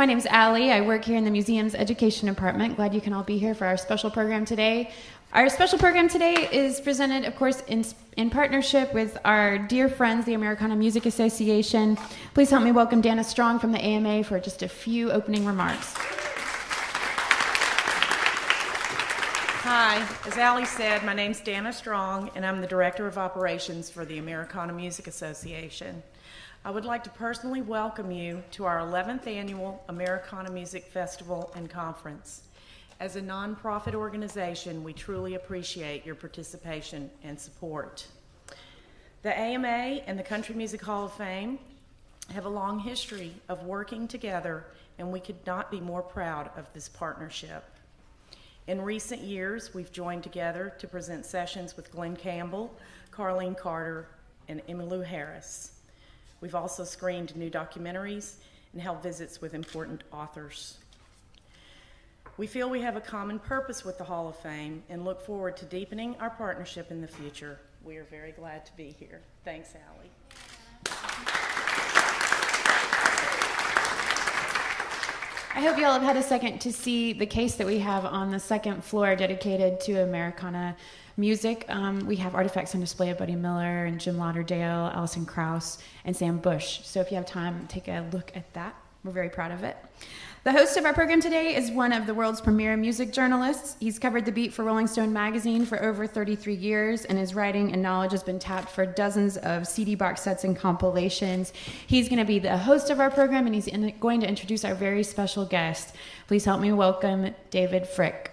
My name is Allie. I work here in the museum's education department. Glad you can all be here for our special program today. Our special program today is presented, of course, in, in partnership with our dear friends, the Americana Music Association. Please help me welcome Dana Strong from the AMA for just a few opening remarks. Hi, as Allie said, my name's Dana Strong, and I'm the Director of Operations for the Americana Music Association. I would like to personally welcome you to our 11th annual Americana Music Festival and Conference. As a nonprofit organization, we truly appreciate your participation and support. The AMA and the Country Music Hall of Fame have a long history of working together, and we could not be more proud of this partnership. In recent years, we've joined together to present sessions with Glen Campbell, Carlene Carter, and Emmylou Harris. We've also screened new documentaries and held visits with important authors. We feel we have a common purpose with the Hall of Fame and look forward to deepening our partnership in the future. We are very glad to be here. Thanks, Allie. I hope you all have had a second to see the case that we have on the second floor dedicated to Americana music. Um, we have artifacts on display of Buddy Miller and Jim Lauderdale, Alison Krauss, and Sam Bush. So if you have time, take a look at that. We're very proud of it. The host of our program today is one of the world's premier music journalists. He's covered the beat for Rolling Stone magazine for over 33 years, and his writing and knowledge has been tapped for dozens of CD box sets and compilations. He's going to be the host of our program, and he's going to introduce our very special guest. Please help me welcome David Fricke.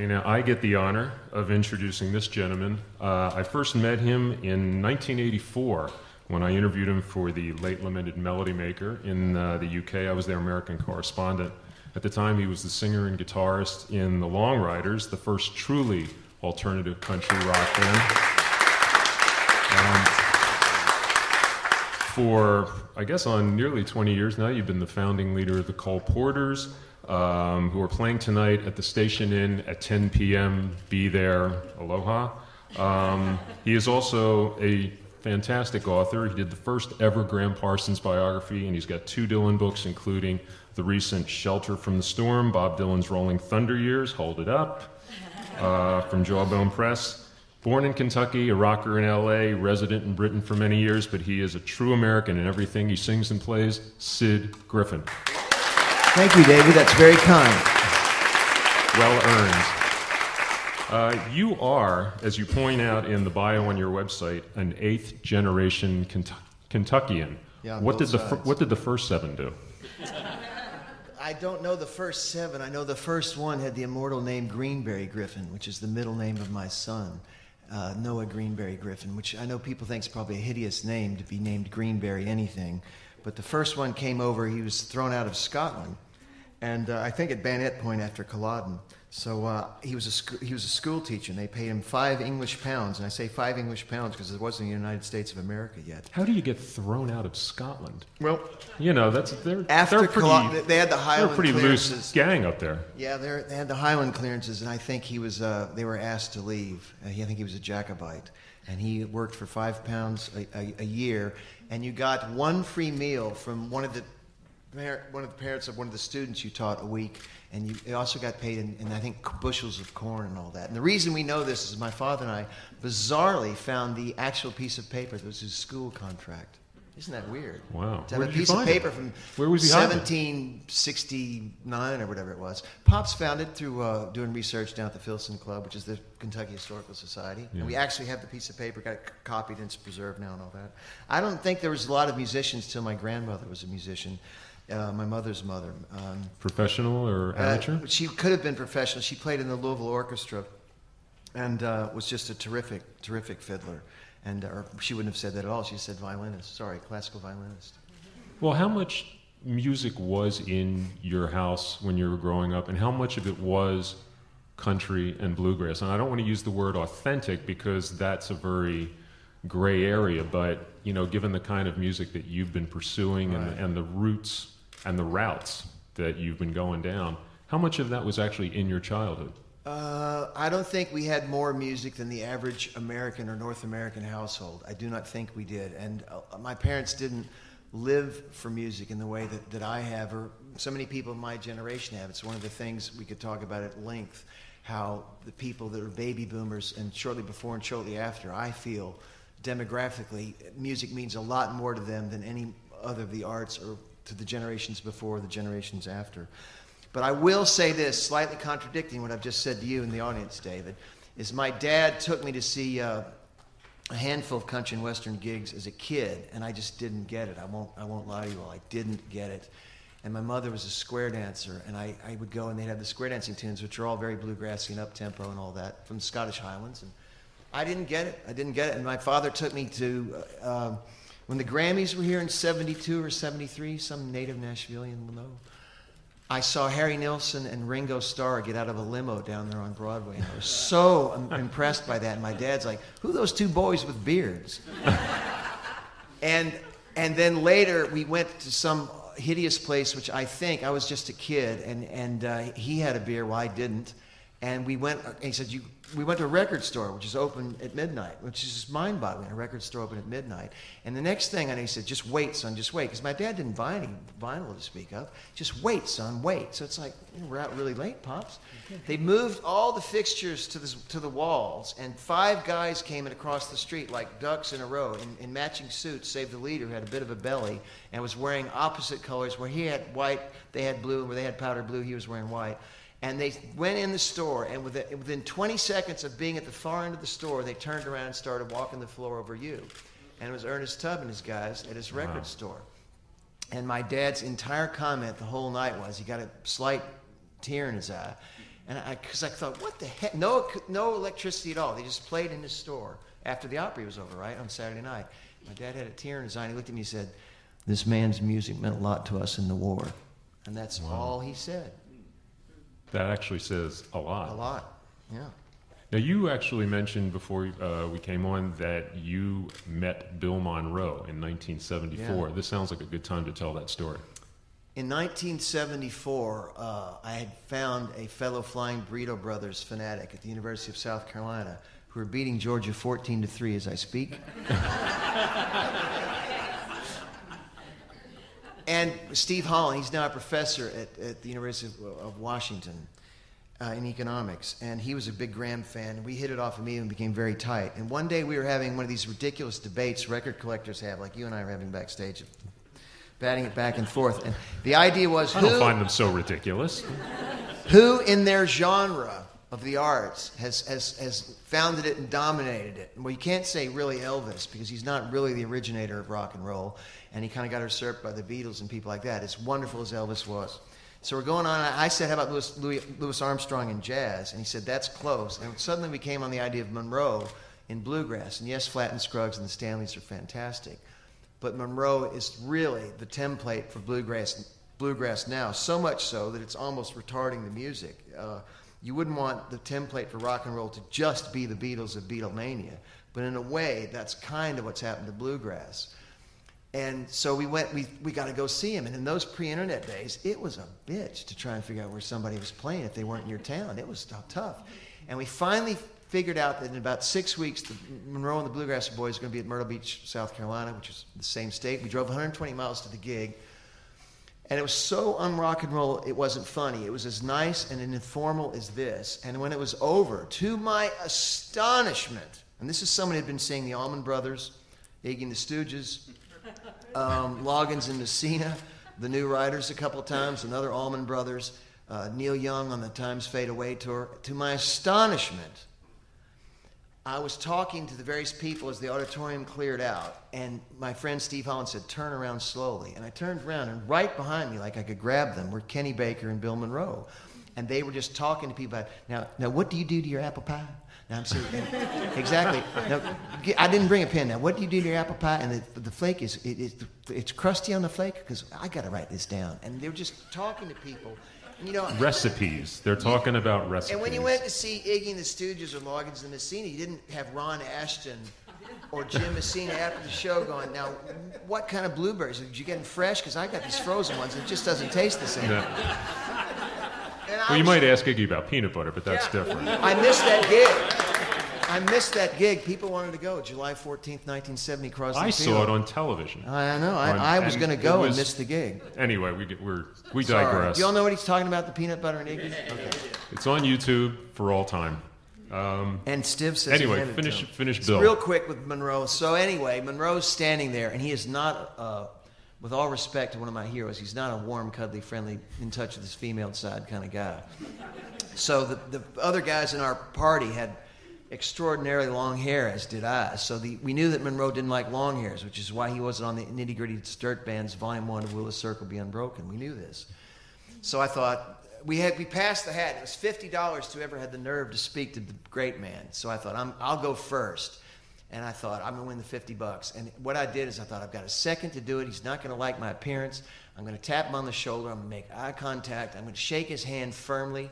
Okay, now I get the honor of introducing this gentleman. Uh, I first met him in 1984 when I interviewed him for the late lamented Melody Maker in uh, the UK. I was their American correspondent. At the time, he was the singer and guitarist in the Long Ryders, the first truly alternative country rock band. For, I guess, on nearly 20 years now, you've been the founding leader of the Coal Porters um, who are playing tonight at the Station Inn at 10 p.m. Be there, aloha. Um, he is also a fantastic author. He did the first ever Gram Parsons biography, and he's got two Dylan books, including the recent Shelter from the Storm, Bob Dylan's Rolling Thunder Years, Hold It Up, uh, from Jawbone Press. Born in Kentucky, a rocker in LA, resident in Britain for many years, but he is a true American in everything he sings and plays. Sid Griffin. Thank you, David. That's very kind. Well earned. Uh, you are, as you point out in the bio on your website, an eighth generation Kent- Kentuckian. Yeah, what did the fir- what did the first seven do? I don't know the first seven. I know the first one had the immortal name Greenberry Griffin, which is the middle name of my son, uh, Noah Greenberry Griffin, which I know people think is probably a hideous name to be named Greenberry anything. But the first one came over, he was thrown out of Scotland, and uh, I think at Bayonet Point after Culloden. So uh, he, was a sc- he was a school teacher, and they paid him five English pounds. And I say five English pounds because it wasn't the United States of America yet. How do you get thrown out of Scotland? Well, You know, that's they're After they're pretty, Culloden- they had the they're a Highland pretty clearances. loose gang up there. Yeah, they're- they had the Highland clearances, and I think he was. Uh, they were asked to leave. Uh, he, I think he was a Jacobite, and he worked for five pounds a, a, a year, and you got one free meal from one of the one of the parents of one of the students you taught a week, and you also got paid in, in I think bushels of corn and all that. And the reason we know this is my father and I bizarrely found the actual piece of paper that was his school contract. Isn't that weird? Wow. To have Where a piece of find it? paper from Where was he hiding it? 1769 or whatever it was. Pops found it through uh, doing research down at the Filson Club, which is the Kentucky Historical Society. Yeah. And we actually have the piece of paper, got it c- copied and it's preserved now and all that. I don't think there was a lot of musicians till my grandmother was a musician, uh, my mother's mother. Um, Professional or uh, amateur? she could have been professional. She played in the Louisville Orchestra and uh, was just a terrific, terrific fiddler. And uh, or she wouldn't have said that at all. She said violinist. Sorry, classical violinist. Well, how much music was in your house when you were growing up, and how much of it was country and bluegrass? And I don't want to use the word authentic because that's a very gray area, but you know, given the kind of music that you've been pursuing Right. and, and the roots and the routes that you've been going down, How much of that was actually in your childhood? Uh, I don't think we had more music than the average American or North American household. I do not think we did. And uh, my parents didn't live for music in the way that, that I have, or so many people in my generation have. It's one of the things we could talk about at length how the people that are baby boomers and shortly before and shortly after, I feel demographically, music means a lot more to them than any other of the arts or to the generations before, or the generations after. But I will say this, slightly contradicting what I've just said to you in the audience, David, is my dad took me to see uh, a handful of country and western gigs as a kid, and I just didn't get it. I won't, I won't lie to you all. I didn't get it. And my mother was a square dancer, and I, I would go and they'd have the square dancing tunes, which are all very bluegrassy and up tempo and all that from the Scottish Highlands. And I didn't get it. I didn't get it. And my father took me to uh, um, when the Grammys were here in '72 or '73. Some native Nashvilleian will know. I saw Harry Nilsson and Ringo Starr get out of a limo down there on Broadway. And I was so impressed by that. And my dad's like, "Who are those two boys with beards?" and and then later we went to some hideous place, which I think I was just a kid, and and uh, he had a beer, while I didn't. And we went. And he said, "You." We went to a record store, which is open at midnight, which is just mind-boggling. A record store open at midnight. And the next thing, and he said, "Just wait, son, just wait," because my dad didn't buy any vinyl to speak of. Just wait, son, wait. So it's like we're out really late, pops. They moved all the fixtures to the to the walls, and five guys came in across the street like ducks in a row in, in matching suits, save the leader who had a bit of a belly and was wearing opposite colors. Where he had white, they had blue. And where they had powder blue, he was wearing white. And they went in the store, and within 20 seconds of being at the far end of the store, they turned around and started walking the floor over you. And it was Ernest Tubb and his guys at his record wow. store. And my dad's entire comment the whole night was he got a slight tear in his eye. And I, because I thought, what the heck? No, no electricity at all. They just played in his store after the opera was over, right, on Saturday night. My dad had a tear in his eye, and he looked at me and said, This man's music meant a lot to us in the war. And that's wow. all he said. That actually says a lot. A lot, yeah. Now, you actually mentioned before uh, we came on that you met Bill Monroe in 1974. Yeah. This sounds like a good time to tell that story. In 1974, uh, I had found a fellow Flying Burrito Brothers fanatic at the University of South Carolina who are beating Georgia 14 to 3 as I speak. and Steve Holland, he's now a professor at, at the University of, of Washington uh, in economics, and he was a big Gram fan. And we hit it off immediately and became very tight. And one day we were having one of these ridiculous debates record collectors have, like you and I are having backstage, batting it back and forth. And the idea was I don't find them so ridiculous. Who in their genre of the arts has, has, has founded it and dominated it? Well, you can't say really Elvis because he's not really the originator of rock and roll and he kind of got usurped by the Beatles and people like that. As wonderful as Elvis was. So we're going on. I said, How about Louis, Louis, Louis Armstrong and jazz? And he said, That's close. And suddenly we came on the idea of Monroe in bluegrass. And yes, Flatt and Scruggs and the Stanleys are fantastic. But Monroe is really the template for bluegrass, bluegrass now, so much so that it's almost retarding the music. Uh, you wouldn't want the template for rock and roll to just be the Beatles of Beatlemania. But in a way, that's kind of what's happened to bluegrass. And so we went, we, we got to go see him. And in those pre internet days, it was a bitch to try and figure out where somebody was playing if they weren't in your town. It was tough. And we finally figured out that in about six weeks, the Monroe and the Bluegrass Boys are going to be at Myrtle Beach, South Carolina, which is the same state. We drove 120 miles to the gig. And it was so unrock and roll, it wasn't funny. It was as nice and informal as this. And when it was over, to my astonishment, and this is someone who had been seeing the Allman Brothers, Iggy and the Stooges, um, Loggins and Messina, the new Riders a couple times, another Allman Brothers, uh, Neil Young on the Time Fades Away tour. To my astonishment, I was talking to the various people as the auditorium cleared out, and my friend Steve Holland said, Turn around slowly. And I turned around, and right behind me, like I could grab them, were Kenny Baker and Bill Monroe. And they were just talking to people about, now, now what do you do to your apple pie? Now I'm saying, exactly. Now, I didn't bring a pen. Now, what do you do to your apple pie? And the, the flake is it, it, it's crusty on the flake because I got to write this down. And they're just talking to people. You know, recipes. They're talking yeah. about recipes. And when you went to see Iggy and the Stooges or Loggins and Messina, you didn't have Ron Ashton or Jim Messina after the show going, now, what kind of blueberries? Did you get them fresh? Because I got these frozen ones. It just doesn't taste the same. I Well, you might ask Iggy about peanut butter, but that's Yeah. different. I missed that gig. I missed that gig. People wanted to go. July 14th, 1970, Crosley I Field. saw it on television. I know. I, On- I was going to go was- and miss the gig. Anyway, we get, we're we Sorry. digress. Do y'all know what he's talking about? The peanut butter and Iggy. Okay. It's on YouTube for all time. Um, And Stiv says. Anyway, finish- finish Bill. Real quick with Monroe. So anyway, Monroe's standing there, and he is not. Uh, with all respect to one of my heroes, he's not a warm, cuddly, friendly, in touch with his female side kind of guy. So the, the other guys in our party had extraordinarily long hair, as did I. So the, we knew that Monroe didn't like long hairs, which is why he wasn't on the Nitty Gritty Dirt Band's Volume 1 of Will the Circle Be Unbroken. We knew this. So I thought, we, had, we passed the hat. It was $50 to whoever had the nerve to speak to the great man. So I thought, I'm, I'll go first. And I thought, I'm going to win the 50 bucks. And what I did is I thought, I've got a second to do it. He's not going to like my appearance. I'm going to tap him on the shoulder. I'm going to make eye contact. I'm going to shake his hand firmly.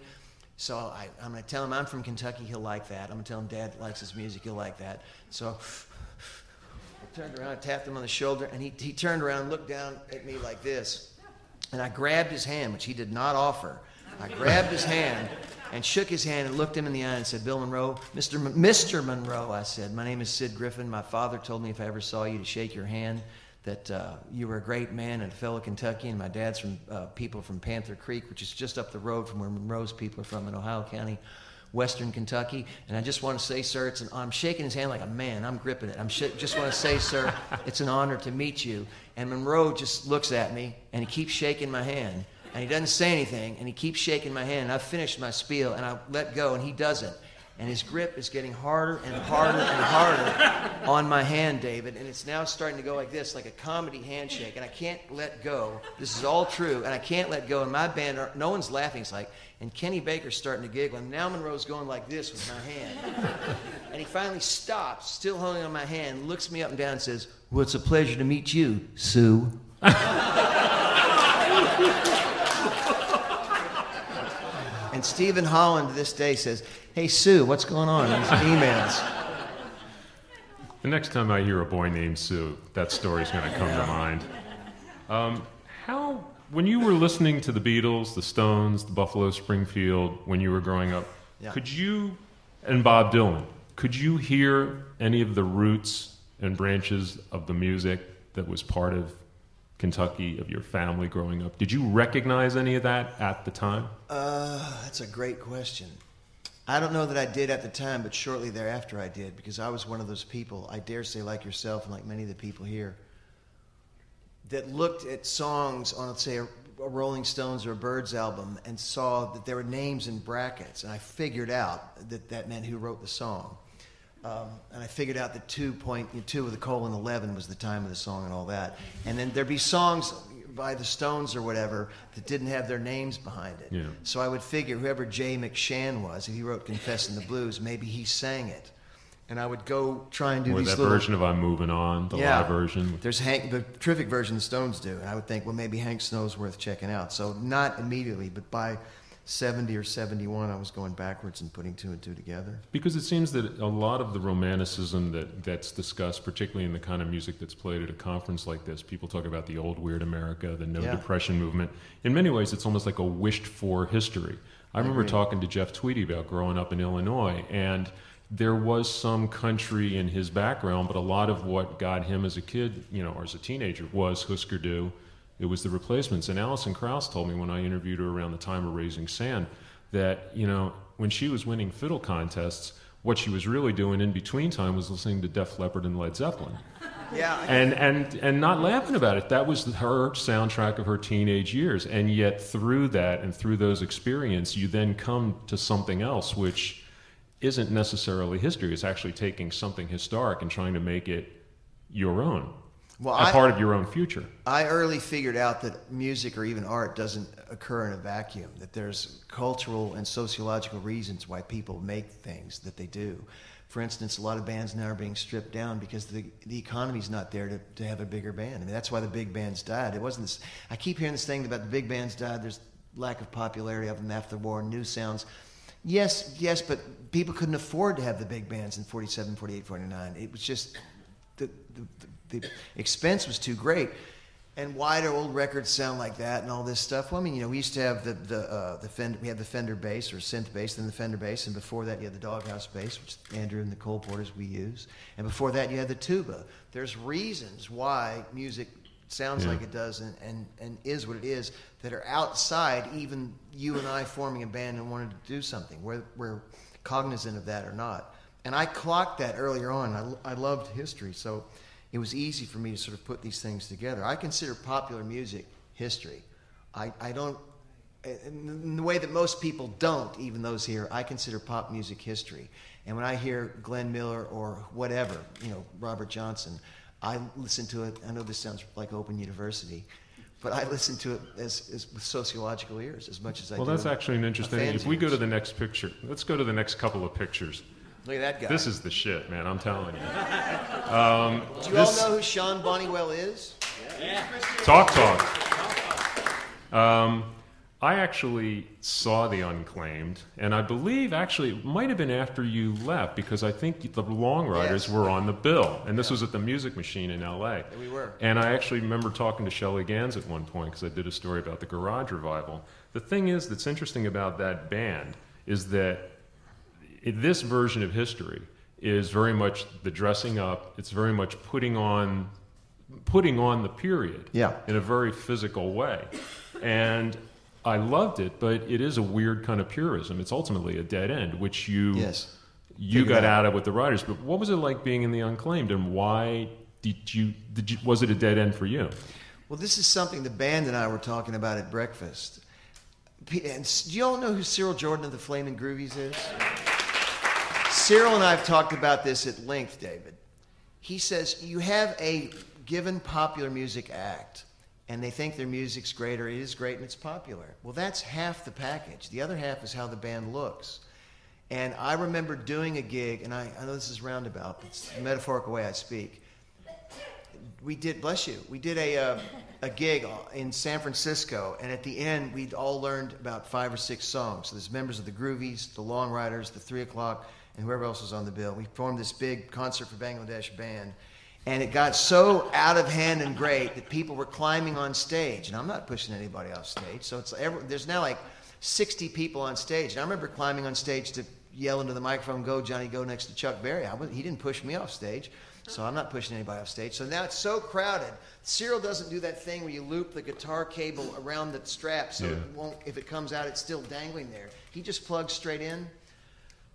So I, I'm going to tell him I'm from Kentucky. He'll like that. I'm going to tell him Dad likes his music. He'll like that. So I turned around, I tapped him on the shoulder, and he, he turned around, looked down at me like this. And I grabbed his hand, which he did not offer. I grabbed his hand and shook his hand and looked him in the eye and said, Bill Monroe, Mr. M- Mr. Monroe, I said, my name is Sid Griffin. My father told me if I ever saw you to shake your hand that uh, you were a great man and a fellow Kentuckian. My dad's from uh, people from Panther Creek, which is just up the road from where Monroe's people are from in Ohio County, Western Kentucky. And I just want to say, sir, it's an, I'm shaking his hand like a man. I'm gripping it. I'm sh- just want to say, sir, it's an honor to meet you. And Monroe just looks at me and he keeps shaking my hand. And he doesn't say anything, and he keeps shaking my hand. And I've finished my spiel, and I let go, and he doesn't. And his grip is getting harder and harder and harder on my hand, David. And it's now starting to go like this, like a comedy handshake. And I can't let go. This is all true, and I can't let go. And my band, are, no one's laughing. It's like, and Kenny Baker's starting to giggle. And now Monroe's going like this with my hand. And he finally stops, still holding on my hand, looks me up and down, and says, Well, it's a pleasure to meet you, Sue. And Stephen Holland to this day says, Hey, Sue, what's going on? His emails. the next time I hear a boy named Sue, that story's going to come to mind. Um, how, when you were listening to the Beatles, the Stones, the Buffalo Springfield, when you were growing up, Yeah. could you, and Bob Dylan, could you hear any of the roots and branches of the music that was part of Kentucky, of your family growing up? Did you recognize any of that at the time? Uh, that's a great question. I don't know that I did at the time, but shortly thereafter I did because I was one of those people, I dare say, like yourself and like many of the people here, that looked at songs on, let's say, a, a Rolling Stones or a Byrds album and saw that there were names in brackets, and I figured out that that meant who wrote the song. Um, and I figured out that two point two with a colon eleven was the time of the song and all that. And then there'd be songs by the Stones or whatever that didn't have their names behind it. Yeah. So I would figure whoever Jay McShann was, if he wrote "Confessing the Blues," maybe he sang it. And I would go try and do Or these that little version of I'm Moving On, the Yeah. live version? there's Hank, the terrific version the Stones do, and I would think, well, maybe Hank Snow's worth checking out. So not immediately, but by 70 or 71, I was going backwards and putting two and two together. Because it seems that a lot of the romanticism that, that's discussed, particularly in the kind of music that's played at a conference like this, people talk about the old weird America, the no Yeah. depression movement. In many ways, it's almost like a wished for history. I remember agree. talking to Jeff Tweedy about growing up in Illinois, and there was some country in his background, but a lot of what got him as a kid, you know, or as a teenager, was Husker Du. It was the replacements. And Alison Krauss told me when I interviewed her around the time of Raising Sand that, you know, when she was winning fiddle contests, what she was really doing in between time was listening to Def Leppard and Led Zeppelin. Yeah, And, and, and not laughing about it. That was her soundtrack of her teenage years. And yet, through that and through those experiences, you then come to something else, which isn't necessarily history. It's actually taking something historic and trying to make it your own, Well, a I- part of your own future. I early figured out that music or even art doesn't occur in a vacuum, that there's cultural and sociological reasons why people make things that they do. For instance, a lot of bands now are being stripped down because the, the economy's not there to, to have a bigger band. I mean, that's why the big bands died. It wasn't this, I keep hearing this thing about the big bands died, there's lack of popularity of them after the war, new sounds. Yes, yes, but people couldn't afford to have the big bands in 47, 48, 49. It was just, the, the, the expense was too great. and why do old records sound like that and all this stuff? Well, I mean, you know, we used to have the the the, uh, the Fender, we had the Fender bass or synth bass, then the Fender bass, and before that you had the Doghouse bass, which Andrew and the Coal Porters we use, and before that you had the tuba. There's reasons why music sounds Yeah. like it does and, and, and is what it is that are outside even you and I forming a band and wanting to do something. We're, we're cognizant of that or not. And I clocked that earlier on. I, I loved history, so it was easy for me to sort of put these things together. I consider popular music history. I, I don't, in the way that most people don't, even those here, I consider pop music history. And when I hear Glenn Miller or whatever, you know, Robert Johnson, I listen to it. I know this sounds like Open University, but I listen to it as, as with sociological ears as much as I can. Well, do. that's actually an interesting. If we go to the next picture, let's go to the next couple of pictures. Look at that guy. This is the shit, man. I'm telling you. do you this- all know who Sean Bonniwell is? Yeah. Talk, talk. Um, I actually saw the Unclaimed, and I believe actually it might have been after you left because I think the Long Ryders Yes. were on the bill, and this was at the Music Machine in L.A. we were. And I actually remember talking to Shelley Ganz at one point because I did a story about the Garage Revival. The thing is that's interesting about that band is that i- this version of history is very much the dressing up. It's very much putting on putting on the period Yeah. in a very physical way. And I loved it, but it is a weird kind of purism. It's ultimately a dead end, which you Yes. you Figured got out. out of with the Ryders. But what was it like being in the Unclaimed, and why did you did you was it a dead end for you? Well, this is something the band and I were talking about at breakfast. And do you all know who Cyril Jordan of the Flaming Groovies is? Cyril and I have talked about this at length, David. He says you have a given popular music act, and they think their music's great or it is great and it's popular. Well, that's half the package. The other half is how the band looks. And I remember doing a gig, and I, I know this is roundabout, but it's the metaphorical way I speak we did bless you we did a, uh, a gig in san francisco and at the end we'd all learned about five or six songs so there's members of the groovies the long riders the three o'clock and whoever else was on the bill we formed this big concert for bangladesh band and it got so out of hand and great that people were climbing on stage and i'm not pushing anybody off stage so it's every, there's now like 60 people on stage and i remember climbing on stage to yell into the microphone go johnny go next to chuck berry I was, he didn't push me off stage so I'm not pushing anybody off stage. So now it's so crowded. Cyril doesn't do that thing where you loop the guitar cable around the strap so Yeah. it won't, if it comes out, it's still dangling there. He just plugs straight in.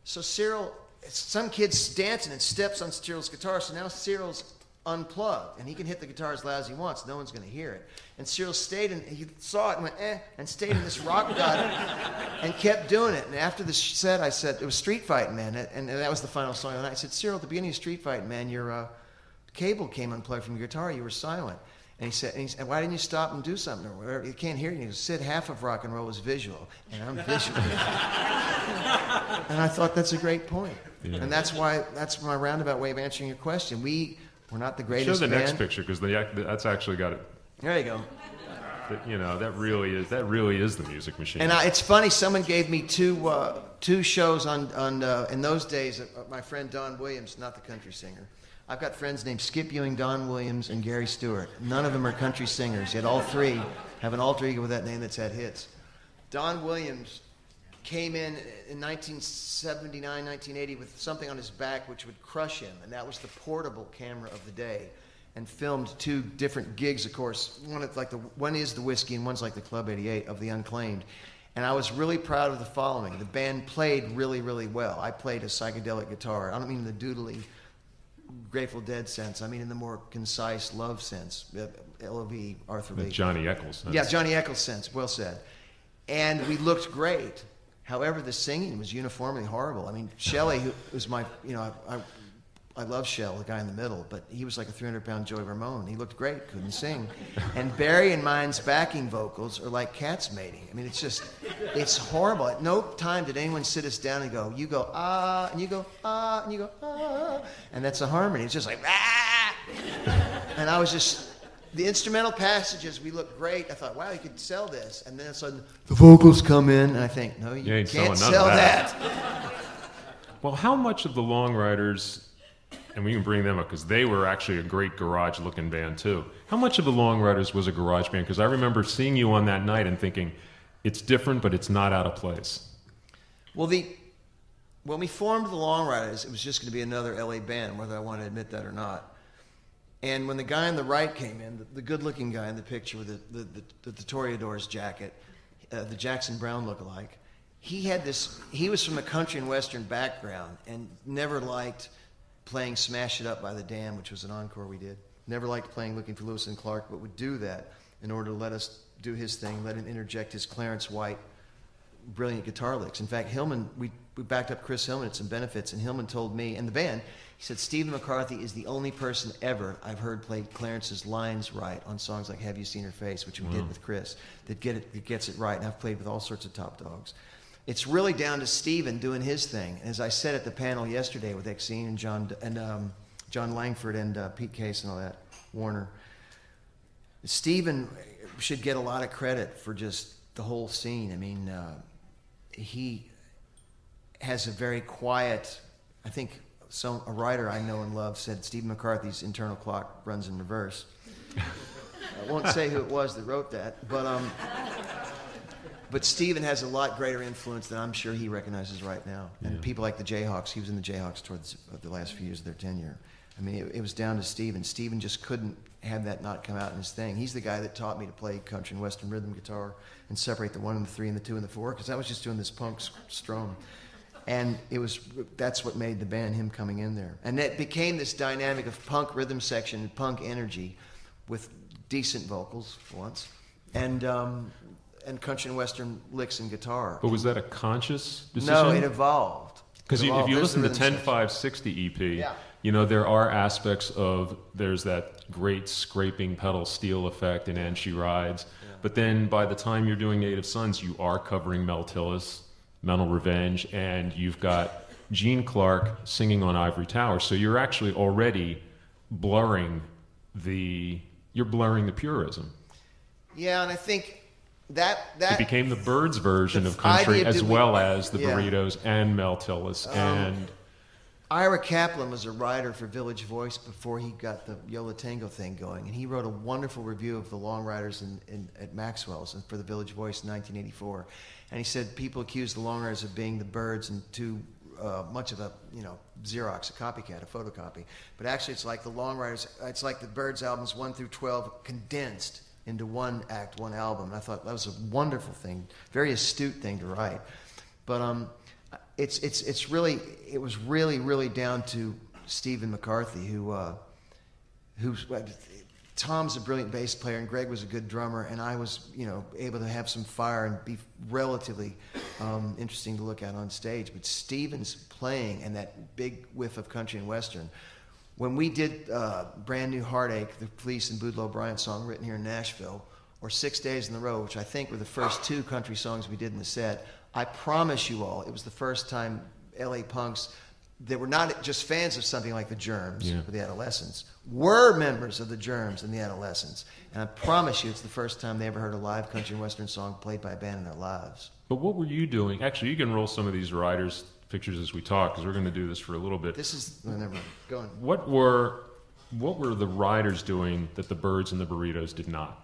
So Cyril, some kid's dancing and steps on Cyril's guitar. So now Cyril's unplugged and he can hit the guitar as loud as he wants. No one's going to hear it. And Cyril stayed and he saw it and went eh, and stayed in this rock gut and kept doing it. And after the set, I said it was Street Fighting Man, and, and that was the final song of the night. I said, Cyril, at the beginning of Street Fighting Man, your uh, cable came unplugged from your guitar. You were silent. And he said, and he said, why didn't you stop and do something? Or whatever? You can't hear you. He said, half of rock and roll is visual, and I'm visual. and I thought that's a great point. Yeah. And that's why that's my roundabout way of answering your question. We we're not the greatest Show greatest the next picture because that's actually got it. There you go. that, You know that really is that really is the music machine. And I, it's funny. Someone gave me two uh, two shows on on uh, in those days. Uh, my friend Don Williams, not the country singer. I've got friends named Skip Ewing, Don Williams, and Gary Stewart. None of them are country singers. Yet all three have an alter ego with that name that's had hits. Don Williams came in in 1979, 1980 with something on his back which would crush him, and that was the portable camera of the day, and filmed two different gigs. Of course, one like the one is the whiskey, and one's like the Club 88 of the Unclaimed. And I was really proud of the following. The band played really, really well. I played a psychedelic guitar. I don't mean the doodly Grateful Dead sense. I mean in the more concise love sense. uh, L.O.V. Arthur The Lee. Johnny Echols. Sense. Yeah, Johnny Echols sense. Well said. And we looked great. However, the singing was uniformly horrible. I mean, Shelley, who was my, you know, I, I, I love Shell, the guy in the middle, but he was like a 300 pound Joey Ramone. He looked great, couldn't sing. And Barry and mine's backing vocals are like cats mating. I mean, it's just, it's horrible. At no time did anyone sit us down and go, you go, ah, and you go, ah, and you go, ah. And that's a harmony. It's just like, ah. And I was just, the instrumental passages, we looked great. I thought, wow, you could sell this. And then all of a sudden, the vocals come in, and I think, no, you You can't selling none of sell that. that. Well, how much of the Long Ryders and we can bring them up because they were actually a great garage looking band too. How much of the Long Ryders was a garage band? Because I remember seeing you on that night and thinking, it's different, but it's not out of place. Well, the when we formed the Long Ryders, it was just going to be another LA band, whether I want to admit that or not. And when the guy on the right came in, the, the good-looking guy in the picture with the the, the, the Toreadors jacket, uh, the Jackson Browne look-alike, he had this. He was from a country and western background and never liked playing "Smash It Up" by the Damned, which was an encore we did. Never liked playing "Looking for Lewis and Clark," but would do that in order to let us do his thing, let him interject his Clarence White brilliant guitar licks. In fact, Hillman, we, we backed up Chris Hillman at some benefits, and Hillman told me and the band, he said, Stephen McCarthy is the only person ever I've heard play Clarence's lines right on songs like Have You Seen Her Face, which we did mm. with Chris, that, get it, that gets it right. And I've played with all sorts of top dogs. It's really down to Stephen doing his thing. As I said at the panel yesterday with Exene and John, and, um, Jon Langford and uh, Pete Case and all that, Warner, Stephen should get a lot of credit for just the whole scene. I mean, uh, he has a very quiet, I think some, a writer I know and love said Steve McCarthy's internal clock runs in reverse. I won't say who it was that wrote that, but um, but Steven has a lot greater influence than I'm sure he recognizes right now. And Yeah. people like the Jayhawks, he was in the Jayhawks towards the last few years of their tenure. I mean, it, it was down to Steven. Steven just couldn't have that not come out in his thing. He's the guy that taught me to play country and western rhythm guitar and separate the one and the three and the two and the four because I was just doing this punk strum. And it was that's what made the band him coming in there. And it became this dynamic of punk rhythm section and punk energy with decent vocals for once and um, and country and western licks and guitar. But was that a conscious decision? No, it evolved. Because if you There's listen to 10 5 60 EP, Yeah. you know, there are aspects of, there's that great scraping pedal steel effect in And She Rides. But then by the time you're doing Native Sons, you are covering Mel Tillis, Mental Revenge, and you've got Gene Clark singing on Ivory Tower. So you're actually already blurring the, you're blurring the purism. Yeah, and I think that that It became the Byrds version of country as well as the Yeah. Um, Burritos and Mel Tillis and Ira Kaplan was a writer for Village Voice before he got the Yo La Tengo thing going, and he wrote a wonderful review of the Long Ryders in, in, at Maxwell's and for the Village Voice in 1984. And he said people accuse the Long Ryders of being the Byrds and too uh, much of a you know Xerox, a copycat, a photocopy. But actually, it's like the Long Ryders. It's like the Byrds albums one through twelve condensed into one act, one album. And I thought that was a wonderful thing, very astute thing to write. But um, it's it's it's really it was really really down to Stephen McCarthy who uh, who's Tom's a brilliant bass player and Greg was a good drummer and I was you know able to have some fire and be relatively um, interesting to look at on stage. But Stephen's playing and that big whiff of country and western. When we did uh, Brand New Heartache, the Felice and Boudleaux Bryant song written here in Nashville, or Six Days in the Row, which I think were the first two country songs we did in the set, I promise you all, it was the first time LA punks that were not just fans of something like the Germs Yeah. or the Adolescents were members of the Germs and the Adolescents. And I promise you, it's the first time they ever heard a live country and western song played by a band in their lives. But what were you doing? Actually, you can roll some of these Ryders' pictures as we talk because we're going to do this for a little bit. This is, oh, never mind. Go on. What were what were the Ryders doing that the Byrds and the burritos did not?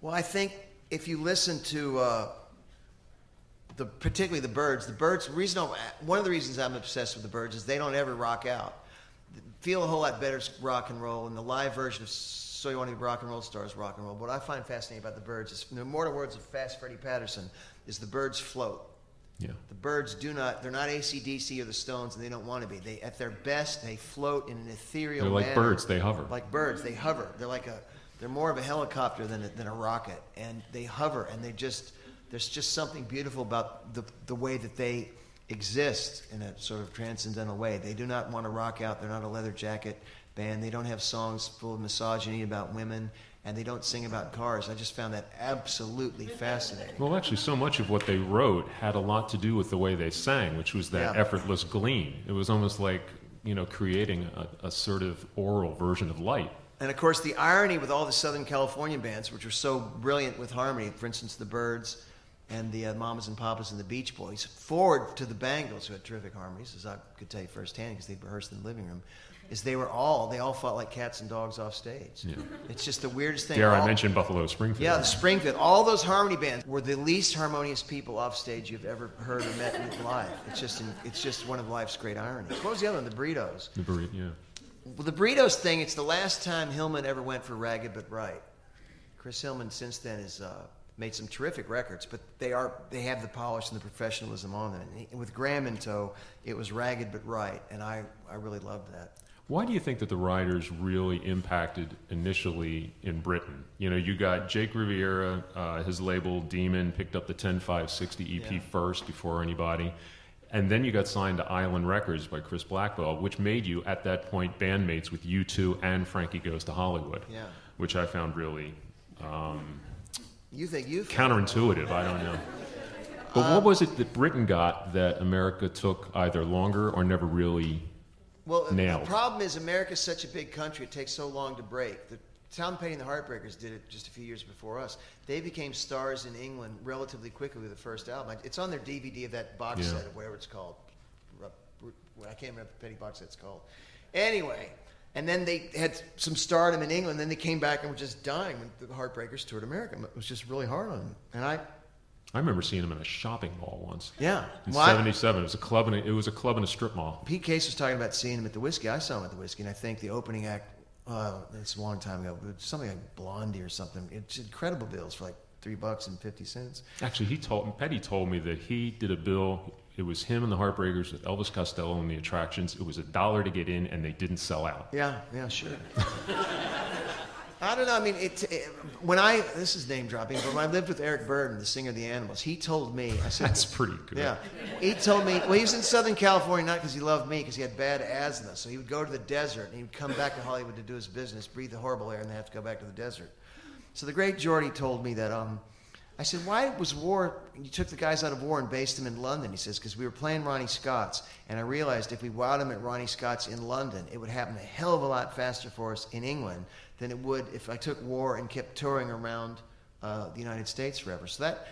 Well, I think if you listen to uh, the particularly the Byrds, the Byrds. Reason one of the reasons I'm obsessed with the Byrds is they don't ever rock out. Feel a whole lot better rock and roll, and the live version of "So You Want to Be Rock and Roll Stars" rock and roll. But What I find fascinating about the Byrds is, in the immortal words of Fast Freddie Patterson, is the Byrds float. Yeah. The Byrds do not, they're not ACDC or the Stones, and they don't want to be. They, at their best, they float in an ethereal They're like manner. birds, they hover. Like birds, they hover. They're like a, they're more of a helicopter than a, than a rocket. And they hover, and they just, there's just something beautiful about the, the way that they exist in a sort of transcendental way. They do not want to rock out. They're not a leather jacket band. They don't have songs full of misogyny about women, and they don't sing about cars. I just found that absolutely fascinating. Well, actually, so much of what they wrote had a lot to do with the way they sang, which was that Yeah. effortless gleam. It was almost like you know creating a, a sort of oral version of light. And of course, the irony with all the Southern California bands, which are so brilliant with harmony, for instance, the Byrds and the uh, Mamas and Papas and the Beach Boys. Forward to the Bangles, who had terrific harmonies, as I could tell you firsthand because they rehearsed in the living room. Is they were all they all fought like cats and dogs off stage. Yeah. It's just the weirdest thing. Dare I All- mention Buffalo Springfield? yeah, the Springfield. All those harmony bands were the least harmonious people off stage you've ever heard or met in live. It's just, it's just one of life's great ironies. What was the other one? The Burritos. The burrito, yeah. Well, the Burritos thing, it's the last time Hillman ever went for ragged but right. Chris Hillman since then has uh, made some terrific records, but they are they have the polish and the professionalism on them. And with Gram in tow, it was ragged but right, and I, I really loved that. Why do you think that the Ryders really impacted initially in Britain? You know, you got Jake Riviera, uh, his label Demon, picked up the 10560 EP Yeah. first before anybody. And then you got signed to Island Records by Chris Blackwell, which made you, at that point, bandmates with U2 and Frankie Goes to Hollywood, Yeah. which I found really um, You think you counterintuitive. I don't know. But what was it that Britain got that America took either longer or never really Well, the- Nailed. the problem is America's such a big country; it takes so long to break. The Tom Petty and the Heartbreakers did it just a few years before us. They became stars in England relatively quickly with the first album. It's on their DVD of that box Yeah. set of whatever it's called. I can't remember what the Petty box set's called. Anyway, and then they had some stardom in England. Then they came back and were just dying when the Heartbreakers toured America. It was just really hard on them. And I, I remember seeing him in a shopping mall once. yeah, In Well, I- '77, it was a club in a, it was a club in a strip mall. Pete Case was talking about seeing him at the Whiskey. I saw him at the Whiskey, and I think the opening act, uh, it's a long time ago, something like Blondie or something. It's incredible bills for like three bucks and 50 cents. Actually, he told Petty told me that he did a bill. It was him and the Heartbreakers with Elvis Costello and the attractions. It was a dollar to get in, and they didn't sell out. Yeah, yeah, sure. I don't know. I mean, it, it, when I, this is name dropping, but when I lived with Eric Burdon, the singer of the Animals, he told me, I said, That's pretty good. Yeah. He told me, well, he was in Southern California not because he loved me, because he had bad asthma. So he would go to the desert and he would come back to Hollywood to do his business, breathe the horrible air, and then have to go back to the desert. So the great Geordie told me that, um, I said, why was war, you took the guys out of war and based them in London? He says, because we were playing Ronnie Scott's, and I realized if we wowed them at Ronnie Scott's in London, it would happen a hell of a lot faster for us in England than it would if I took war and kept touring around uh, the United States forever. So that,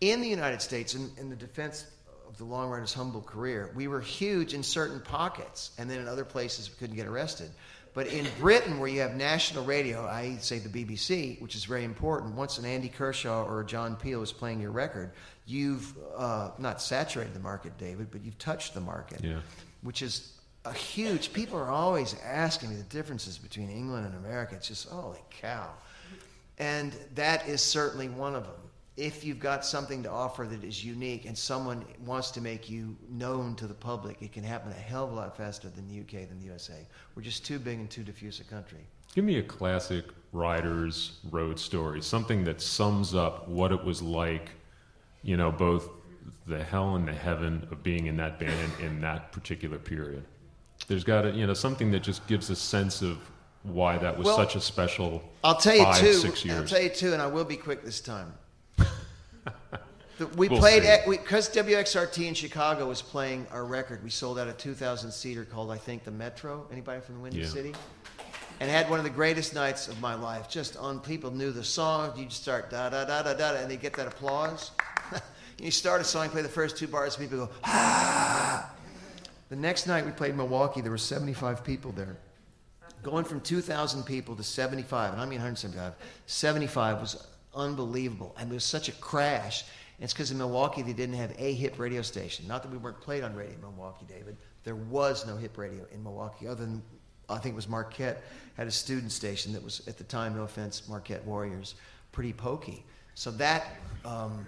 in the United States, in, in the defense of the Long runner's humble career, we were huge in certain pockets, and then in other places we couldn't get arrested. But in Britain, where you have national radio, I say the BBC, which is very important, once an Andy Kershaw or a John Peel is playing your record, you've uh, not saturated the market, David, but you've touched the market, Yeah. which is a huge. People are always asking me the differences between England and America. It's just holy cow, and that is certainly one of them. If you've got something to offer that is unique and someone wants to make you known to the public, it can happen a hell of a lot faster than the UK than the USA. We're just too big and too diffuse a country. Give me a classic Ryders road story, something that sums up what it was like, you know, both the hell and the heaven of being in that band in that particular period. There's got to, you know, something that just gives a sense of why that was Well, such a special I'll tell you five, too. I'll tell you too, and I will be quick this time. The- we We'll played because WXRT in Chicago was playing our record. We sold out a 2,000 seater called I think the Metro. Anybody from the Windy Yeah. City? And had one of the greatest nights of my life. Just on people knew the song. You'd start da da da da da, and they get that applause. you start a song, play the first two bars, and people go ah. The next night we played Milwaukee. There were 75 people there going from 2,000 people to 75, and I mean 175, 75 was unbelievable. And there was such a crash. And it's because in Milwaukee they didn't have a hip radio station. Not that we weren't played on radio in Milwaukee, David. There was no hip radio in Milwaukee other than, I think it was Marquette, had a student station that was, at the time, no offense, Marquette Warriors, pretty pokey. So that um,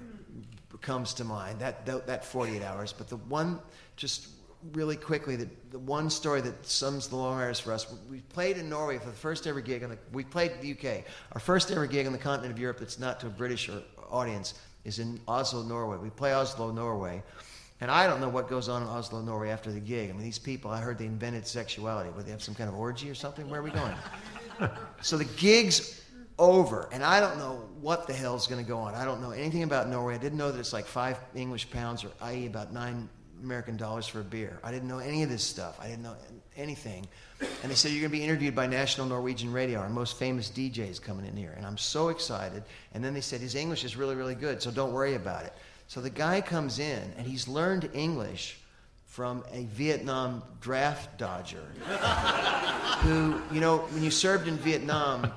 comes to mind, that, that, that 48 hours. But the one, just really quickly, the, the one story that sums the Long hours for us, we played in Norway for the first ever gig. On the, we played the UK. Our first ever gig on the continent of Europe that's not to a British or, audience is in Oslo, Norway. We play Oslo, Norway. And I don't know what goes on in Oslo, Norway after the gig. I mean, these people, I heard they invented sexuality. Would they have some kind of orgy or something? Where are we going? so the gig's over, and I don't know what the hell's going to go on. I don't know anything about Norway. I didn't know that it's like five English pounds, or i.e., about nine American dollars for a beer. I didn't know any of this stuff. I didn't know anything. And they said, You're going to be interviewed by National Norwegian Radio, our most famous DJs coming in here. And I'm so excited. And then they said, His English is really, really good, so don't worry about it. So the guy comes in, and he's learned English from a Vietnam draft dodger who, you know, when you served in Vietnam,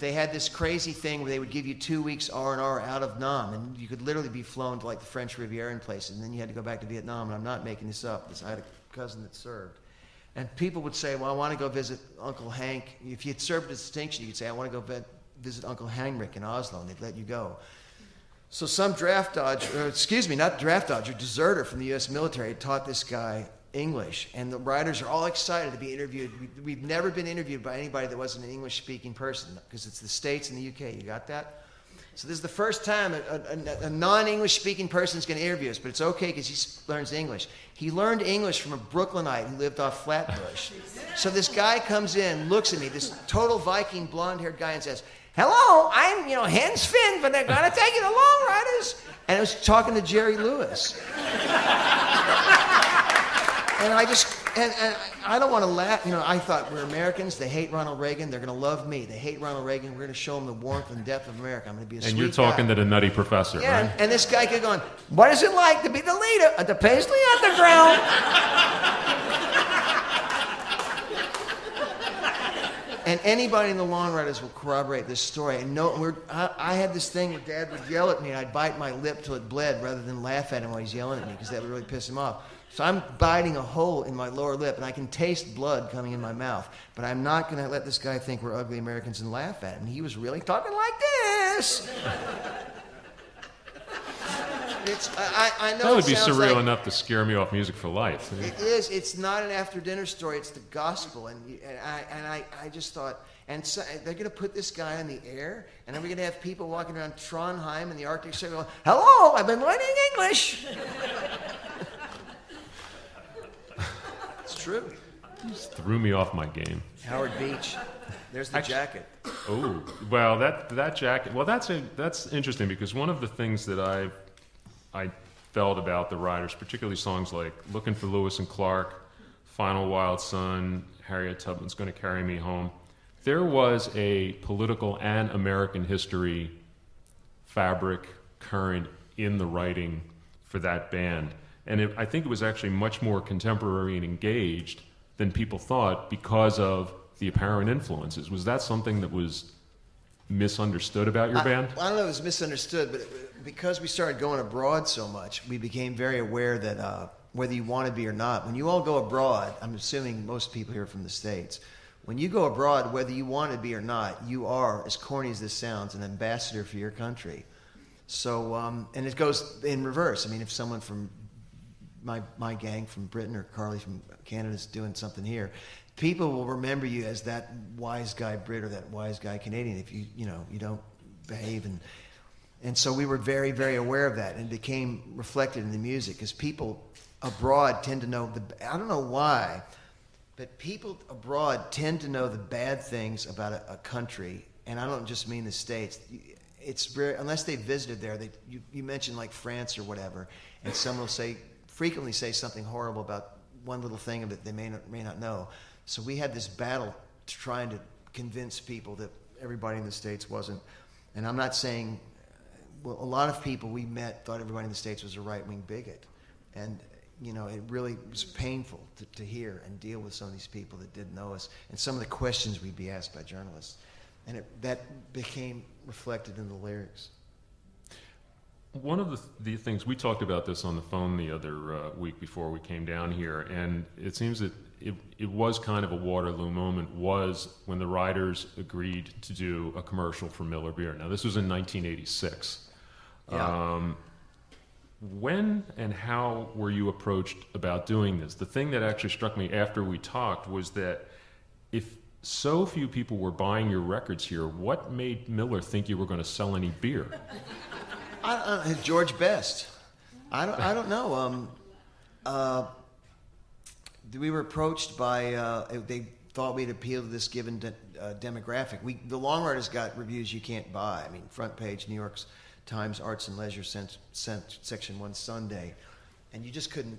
they had this crazy thing where they would give you two weeks R&R out of Nam, and you could literally be flown to like the French Riviera and places, and then you had to go back to Vietnam, and I'm not making this up, because I had a cousin that served. And people would say, well, I want to go visit Uncle Hank. If you had served a distinction, you could say, I want to go visit Uncle Heinrich in Oslo, and they'd let you go. So some draft dodger, excuse me, not draft dodger, deserter from the U.S. military taught this guy English, and the writers are all excited to be interviewed. We, have never been interviewed by anybody that wasn't an English-speaking person because it's the states and the UK. You got that? So this is the first time a, a, a non-English-speaking person is going to interview us, but it's okay because he learns English. He learned English from a Brooklynite who lived off Flatbush. so this guy comes in, looks at me, this total Viking blonde-haired guy, and says, "Hello, I'm you know Hans Finn, but going to take you the Long Ryders." And I was talking to Jerry Lewis. And I just, and, and I don't want to laugh. You know, I thought we're Americans. They hate Ronald Reagan. They're going to love me. They hate Ronald Reagan. We're going to show them the warmth and depth of America. I'm going to be a And you're talking guy. to the nutty professor, yeah, right? and this guy kept going, What is it like to be the leader of the Paisley Underground? and anybody in the Long Ryders will corroborate this story. And no, we're, I, I, had this thing where Dad would yell at me, and I'd bite my lip till it bled rather than laugh at him while he's yelling at me because that would really piss him off. So I'm biting a hole in my lower lip, and I can taste blood coming in my mouth. But I'm not going to let this guy think we're ugly Americans and laugh at him. He was really talking like this. It's, I, I know that would be surreal like, enough to scare me off music for life. It is. It's not an after dinner story. It's the gospel. And, and, I, and I, I just thought, and so they're going to put this guy in the air, and then we're going to have people walking around Trondheim in the Arctic Circle Hello, I've been learning English. true. You just threw me off my game. Howard Beach. There's the Actually, jacket. Oh, well, that that jacket. Well, that's a, that's interesting because one of the things that I I felt about the Ryders, particularly songs like "Looking for Lewis and Clark," "Final Wild Son," Harriet Tubman's "Going to Carry Me Home," there was a political and American history fabric current in the writing for that band. And it, I think it was actually much more contemporary and engaged than people thought because of the apparent influences. Was that something that was misunderstood about your I, band? I don't know if it was misunderstood, but because we started going abroad so much, we became very aware that uh, whether you want to be or not, when you all go abroad, I'm assuming most people here from the States, when you go abroad, whether you want to be or not, you are, as corny as this sounds, an ambassador for your country. So, um, and it goes in reverse. I mean, if someone from my, my gang from Britain or Carly from Canada is doing something here, people will remember you as that wise guy Brit or that wise guy Canadian if you, you know, you don't behave. And, and so we were very, very aware of that and it became reflected in the music because people abroad tend to know the, I don't know why, but people abroad tend to know the bad things about a, a country. And I don't just mean the States. It's very, unless they visited there, they, you, you mentioned like France or whatever, and someone will say, frequently say something horrible about one little thing that they may not, may not know. So we had this battle trying to convince people that everybody in the States wasn't. And I'm not saying, well, a lot of people we met thought everybody in the States was a right wing bigot. And, you know, it really was painful to, to hear and deal with some of these people that didn't know us and some of the questions we'd be asked by journalists. And it, that became reflected in the lyrics. One of the, the things we talked about this on the phone the other uh, week before we came down here, and it seems that it, it was kind of a Waterloo moment. Was when the Ryders agreed to do a commercial for Miller Beer. Now this was in 1986. Yeah. Um, when and how were you approached about doing this? The thing that actually struck me after we talked was that if so few people were buying your records here, what made Miller think you were going to sell any beer? I, uh, George Best. I don't, I don't know. Um, uh, we were approached by, uh, they thought we'd appeal to this given de- uh, demographic. We, the Long Ryders got reviews you can't buy. I mean, front page, New York's Times Arts and Leisure sent, sent section one Sunday. And you just couldn't,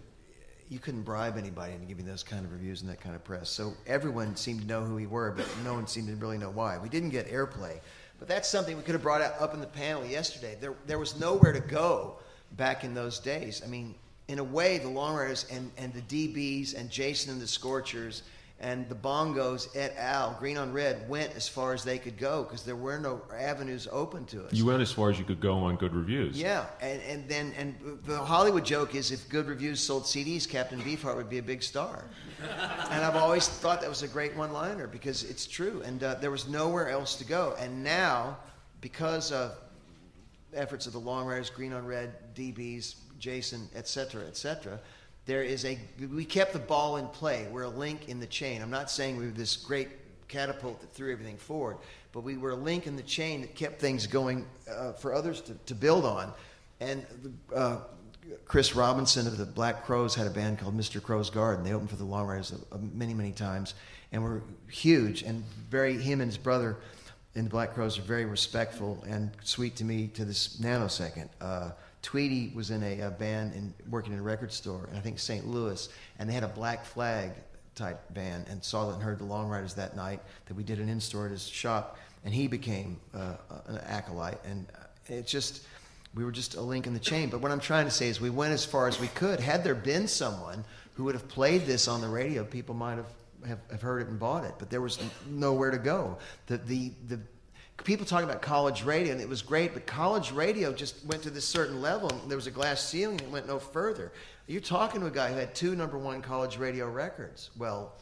you couldn't bribe anybody into giving those kind of reviews and that kind of press. So everyone seemed to know who we were, but no one seemed to really know why. We didn't get airplay, but that's something we could have brought up in the panel yesterday. There, there was nowhere to go back in those days. I mean, in a way, the Long Ryders and, and the DBs and Jason and the Scorchers and the Bongos et al., Green on Red, went as far as they could go because there were no avenues open to us. You went as far as you could go on good reviews. Yeah, and, and then and the Hollywood joke is if good reviews sold CDs, Captain Beefheart would be a big star. and I've always thought that was a great one-liner because it's true, and uh, there was nowhere else to go. And now, because of efforts of the Long Ryders, Green on Red, DBs, Jason, et cetera, et cetera, there is a we kept the ball in play. We're a link in the chain. I'm not saying we were this great catapult that threw everything forward, but we were a link in the chain that kept things going uh, for others to, to build on. And uh, Chris Robinson of the Black Crowes had a band called Mr. Crowe's Garden. They opened for the Long Ryders uh, many, many times, and were huge and very. Him and his brother in the Black Crowes are very respectful and sweet to me to this nanosecond. Uh, Tweedy was in a, a band and working in a record store, and I think St. Louis, and they had a Black Flag type band, and saw and heard the Long Ryders that night. That we did an in store at his shop, and he became uh, an acolyte, and it just we were just a link in the chain. But what I'm trying to say is we went as far as we could. Had there been someone who would have played this on the radio, people might have have, have heard it and bought it. But there was nowhere to go. The the the people talking about college radio, and it was great, but college radio just went to this certain level, and there was a glass ceiling, and it went no further. You're talking to a guy who had two number one college radio records. Well,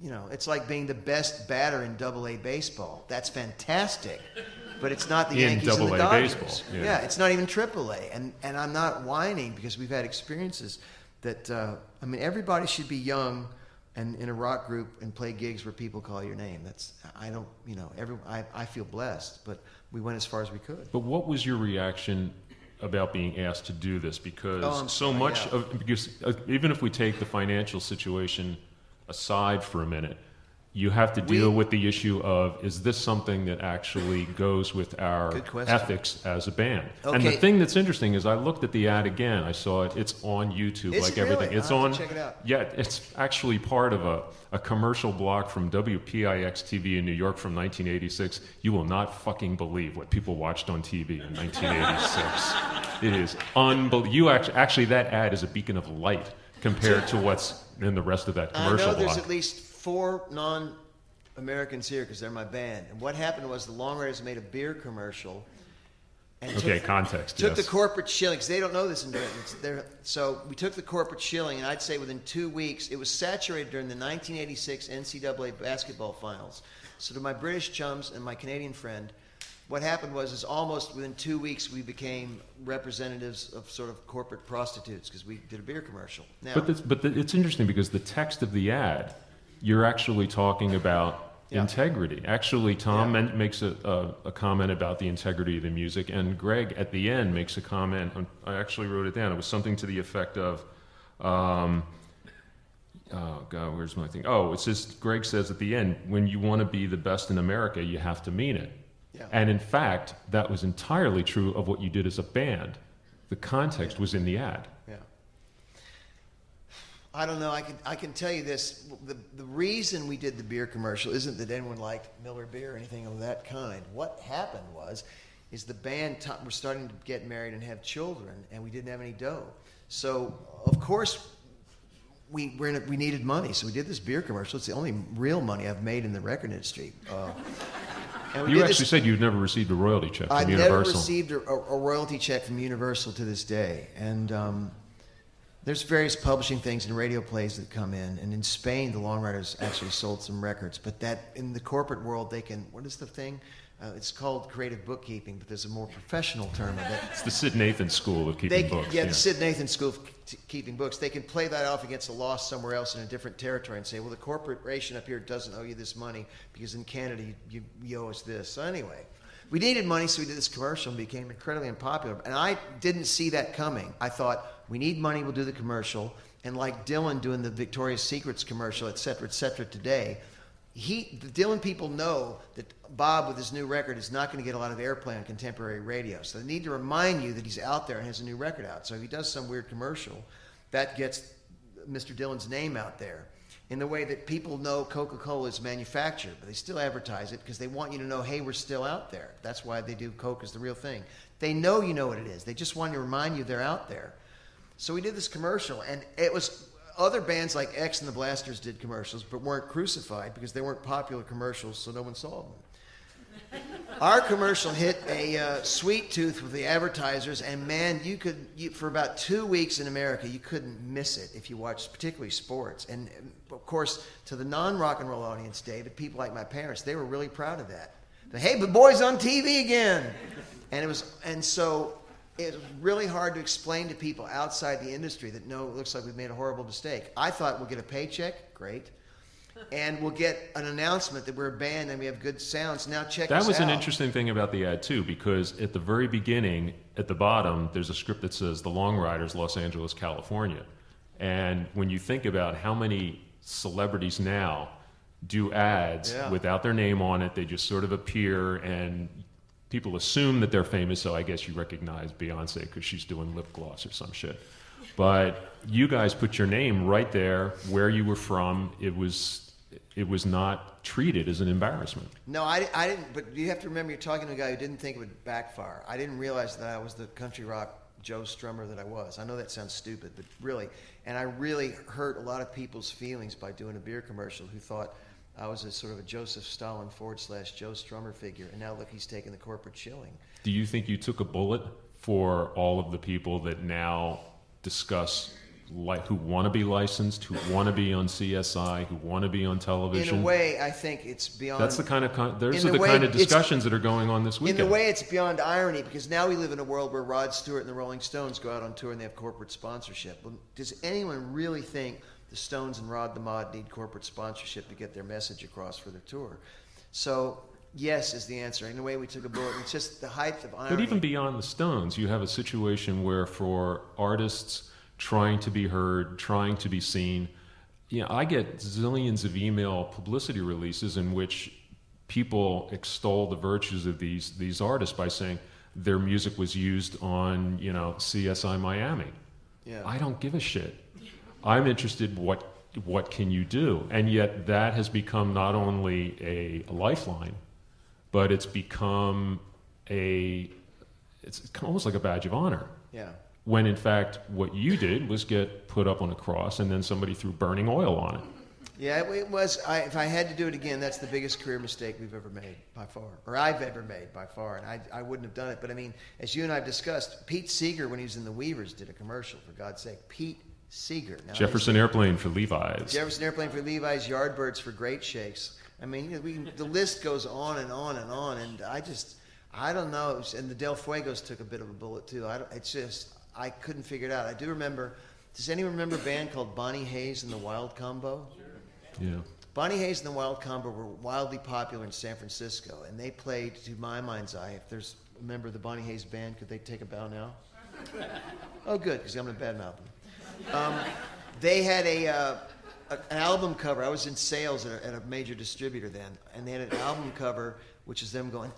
you know, it's like being the best batter in Double A baseball. That's fantastic, but it's not the In Yankees and the AA Dodgers. baseball, yeah. yeah, it's not even Triple A, and and I'm not whining because we've had experiences that uh, I mean, everybody should be young and in a rock group and play gigs where people call your name. That's I don't you know every I, I feel blessed, but we went as far as we could. But what was your reaction about being asked to do this? Because Oh, so much yeah. of because uh, even if we take the financial situation aside for a minute, you have to deal We- with the issue of is this something that actually goes with our ethics as a band? And the thing that's interesting is I looked at the ad again. I saw it. It's on YouTube, like really? everything. It's on. check it out. Yeah, it's actually part of a, a commercial block from WPIX TV in New York from 1986. You will not fucking believe what people watched on TV in 1986. it is unbelievable. You actually, actually, that ad is a beacon of light compared to what's in the rest of that I commercial know there's block. at least four non Americans here because they're my band. And what happened was the Long Ryders made a beer commercial. And Okay, took, context, Took yes. the corporate shilling 'cause they don't know this in Britain. So we took the corporate shilling, and I'd say within two weeks, it was saturated during the 1986 NCAA basketball finals. So to my British chums and my Canadian friend, what happened was is almost within two weeks we became representatives of sort of corporate prostitutes because we did a beer commercial. Now, But, this, but the, it's interesting because the text of the ad, you're actually talking about Yeah. integrity. Actually, Tom Yeah. makes a, a, a comment about the integrity of the music, and Greg at the end makes a comment. I actually wrote it down. It was something to the effect of, um, oh God, where's my thing? Oh, it says Greg says at the end, when you want to be the best in America, you have to mean it. Yeah. And in fact, that was entirely true of what you did as a band. The context was in the ad. I don't know. I can I can tell you this: the the reason we did the beer commercial isn't that anyone liked Miller beer or anything of that kind. What happened was, is the band t- were starting to get married and have children, and we didn't have any dough. So of course. We, we're in a, we needed money, so we did this beer commercial. It's the only real money I've made in the record industry. Uh, and we You actually this- said you'd never received a royalty check from I've Universal. never received a, a royalty check from Universal to this day, and um, there's various publishing things and radio plays that come in. And in Spain, the Long Ryders actually sold some records, but that in the corporate world, they can. What is the thing? Uh, it's called creative bookkeeping, but there's a more professional term of it. It's the Syd Nathan School of keeping They, books. yeah, the Syd Nathan School of Keeping Books. They can play that off against a loss somewhere else in a different territory and say, well, the corporation up here doesn't owe you this money because in Canada you, you, you owe us this. So anyway, we needed money, so we did this commercial and became incredibly unpopular. And I didn't see that coming. I thought, we need money, we'll do the commercial. And like Dylan doing the Victoria's Secrets commercial, et cetera, et cetera, today, he, the Dylan people know that Bob, with his new record, is not going to get a lot of airplay on contemporary radio. So they need to remind you that he's out there and has a new record out. So if he does some weird commercial, that gets Mr. Dylan's name out there in the way that people know Coca-Cola is manufactured, but they still advertise it because they want you to know, hey, we're still out there. That's why they do Coke is the real thing. They know you know what it is. They just want to remind you they're out there. So we did this commercial, and it was other bands like X and the Blasters did commercials, but weren't crucified because they weren't popular commercials, so no one saw them. Our commercial hit a uh, sweet tooth with the advertisers, and man, you could you, for about two weeks in America, you couldn't miss it if you watched particularly sports. And of course, to the non-rock and roll audience, David, people like my parents, they were really proud of that. The, hey, the boys on TV again, and it was, and so it was really hard to explain to people outside the industry that no, it looks like we've made a horrible mistake. I thought we'll get a paycheck, great and we'll get an announcement that we're a band and we have good sounds. Now check that was out. an interesting thing about the ad too, because at the very beginning, at the bottom, there's a script that says "The Long Ryders, Los Angeles, California," and when you think about how many celebrities now do ads Yeah. without their name on it, they just sort of appear and. People assume that they're famous, so I guess you recognize Beyonce because she's doing lip gloss or some shit. But you guys put your name right there, where you were from. It was, it was not treated as an embarrassment. No, I, I didn't. But you have to remember, you're talking to a guy who didn't think it would backfire. I didn't realize that I was the country rock Joe Strummer that I was. I know that sounds stupid, but really, and I really hurt a lot of people's feelings by doing a beer commercial who thought I was a sort of a Joseph Stalin forward slash Joe Strummer figure, and now look, he's taking the corporate shilling. Do you think you took a bullet for all of the people that now discuss like who want to be licensed, who want to be on CSI, who want to be on television? In a way, I think it's beyond. That's the kind of con- those are the the way kind of discussions that are going on this weekend. In a way, it's beyond irony because now we live in a world where Rod Stewart and the Rolling Stones go out on tour and they have corporate sponsorship. Does anyone really think the Stones and Rod the Mod need corporate sponsorship to get their message across for their tour? So, yes, is the answer. In a way, we took a bullet. It's just the height of irony. But even beyond the Stones, you have a situation where for artists trying to be heard, trying to be seen, you know, I get zillions of email publicity releases in which people extol the virtues of these these artists by saying their music was used on, you know, CSI Miami. Yeah. I don't give a shit. I'm interested what what can you do? And yet that has become not only a, a lifeline, but it's become a it's almost like a badge of honor. yeah. When in fact what you did was get put up on a cross and then somebody threw burning oil on it. Yeah, it, was. I, if I had to do it again, that's the biggest career mistake we've ever made by far, or I've ever made by far, and I, I wouldn't have done it. But I mean, as you and I've discussed, Pete Seeger, when he was in the Weavers, did a commercial. For God's sake, Pete Seeger. Now, Jefferson Airplane for Levi's. Jefferson Airplane for Levi's, Yardbirds for Great Shakes. I mean, we, the list goes on and on and on, and I just, I don't know. Was- and the Del Fuegos took a bit of a bullet too. I don't, it's just, I couldn't figure it out. I do remember. Does anyone remember a band called Bonnie Hayes and the Wild Combo? Yeah. Bonnie Hayes and the Wild Combo were wildly popular in San Francisco, and they played, to my mind's eye, if there's a member of the Bonnie Hayes band, could they take a bow now? oh, good, because I'm going to badmouth them. Um, they had a, uh, a, an album cover. I was in sales at a, at a major distributor then, and they had an album cover, which is them going,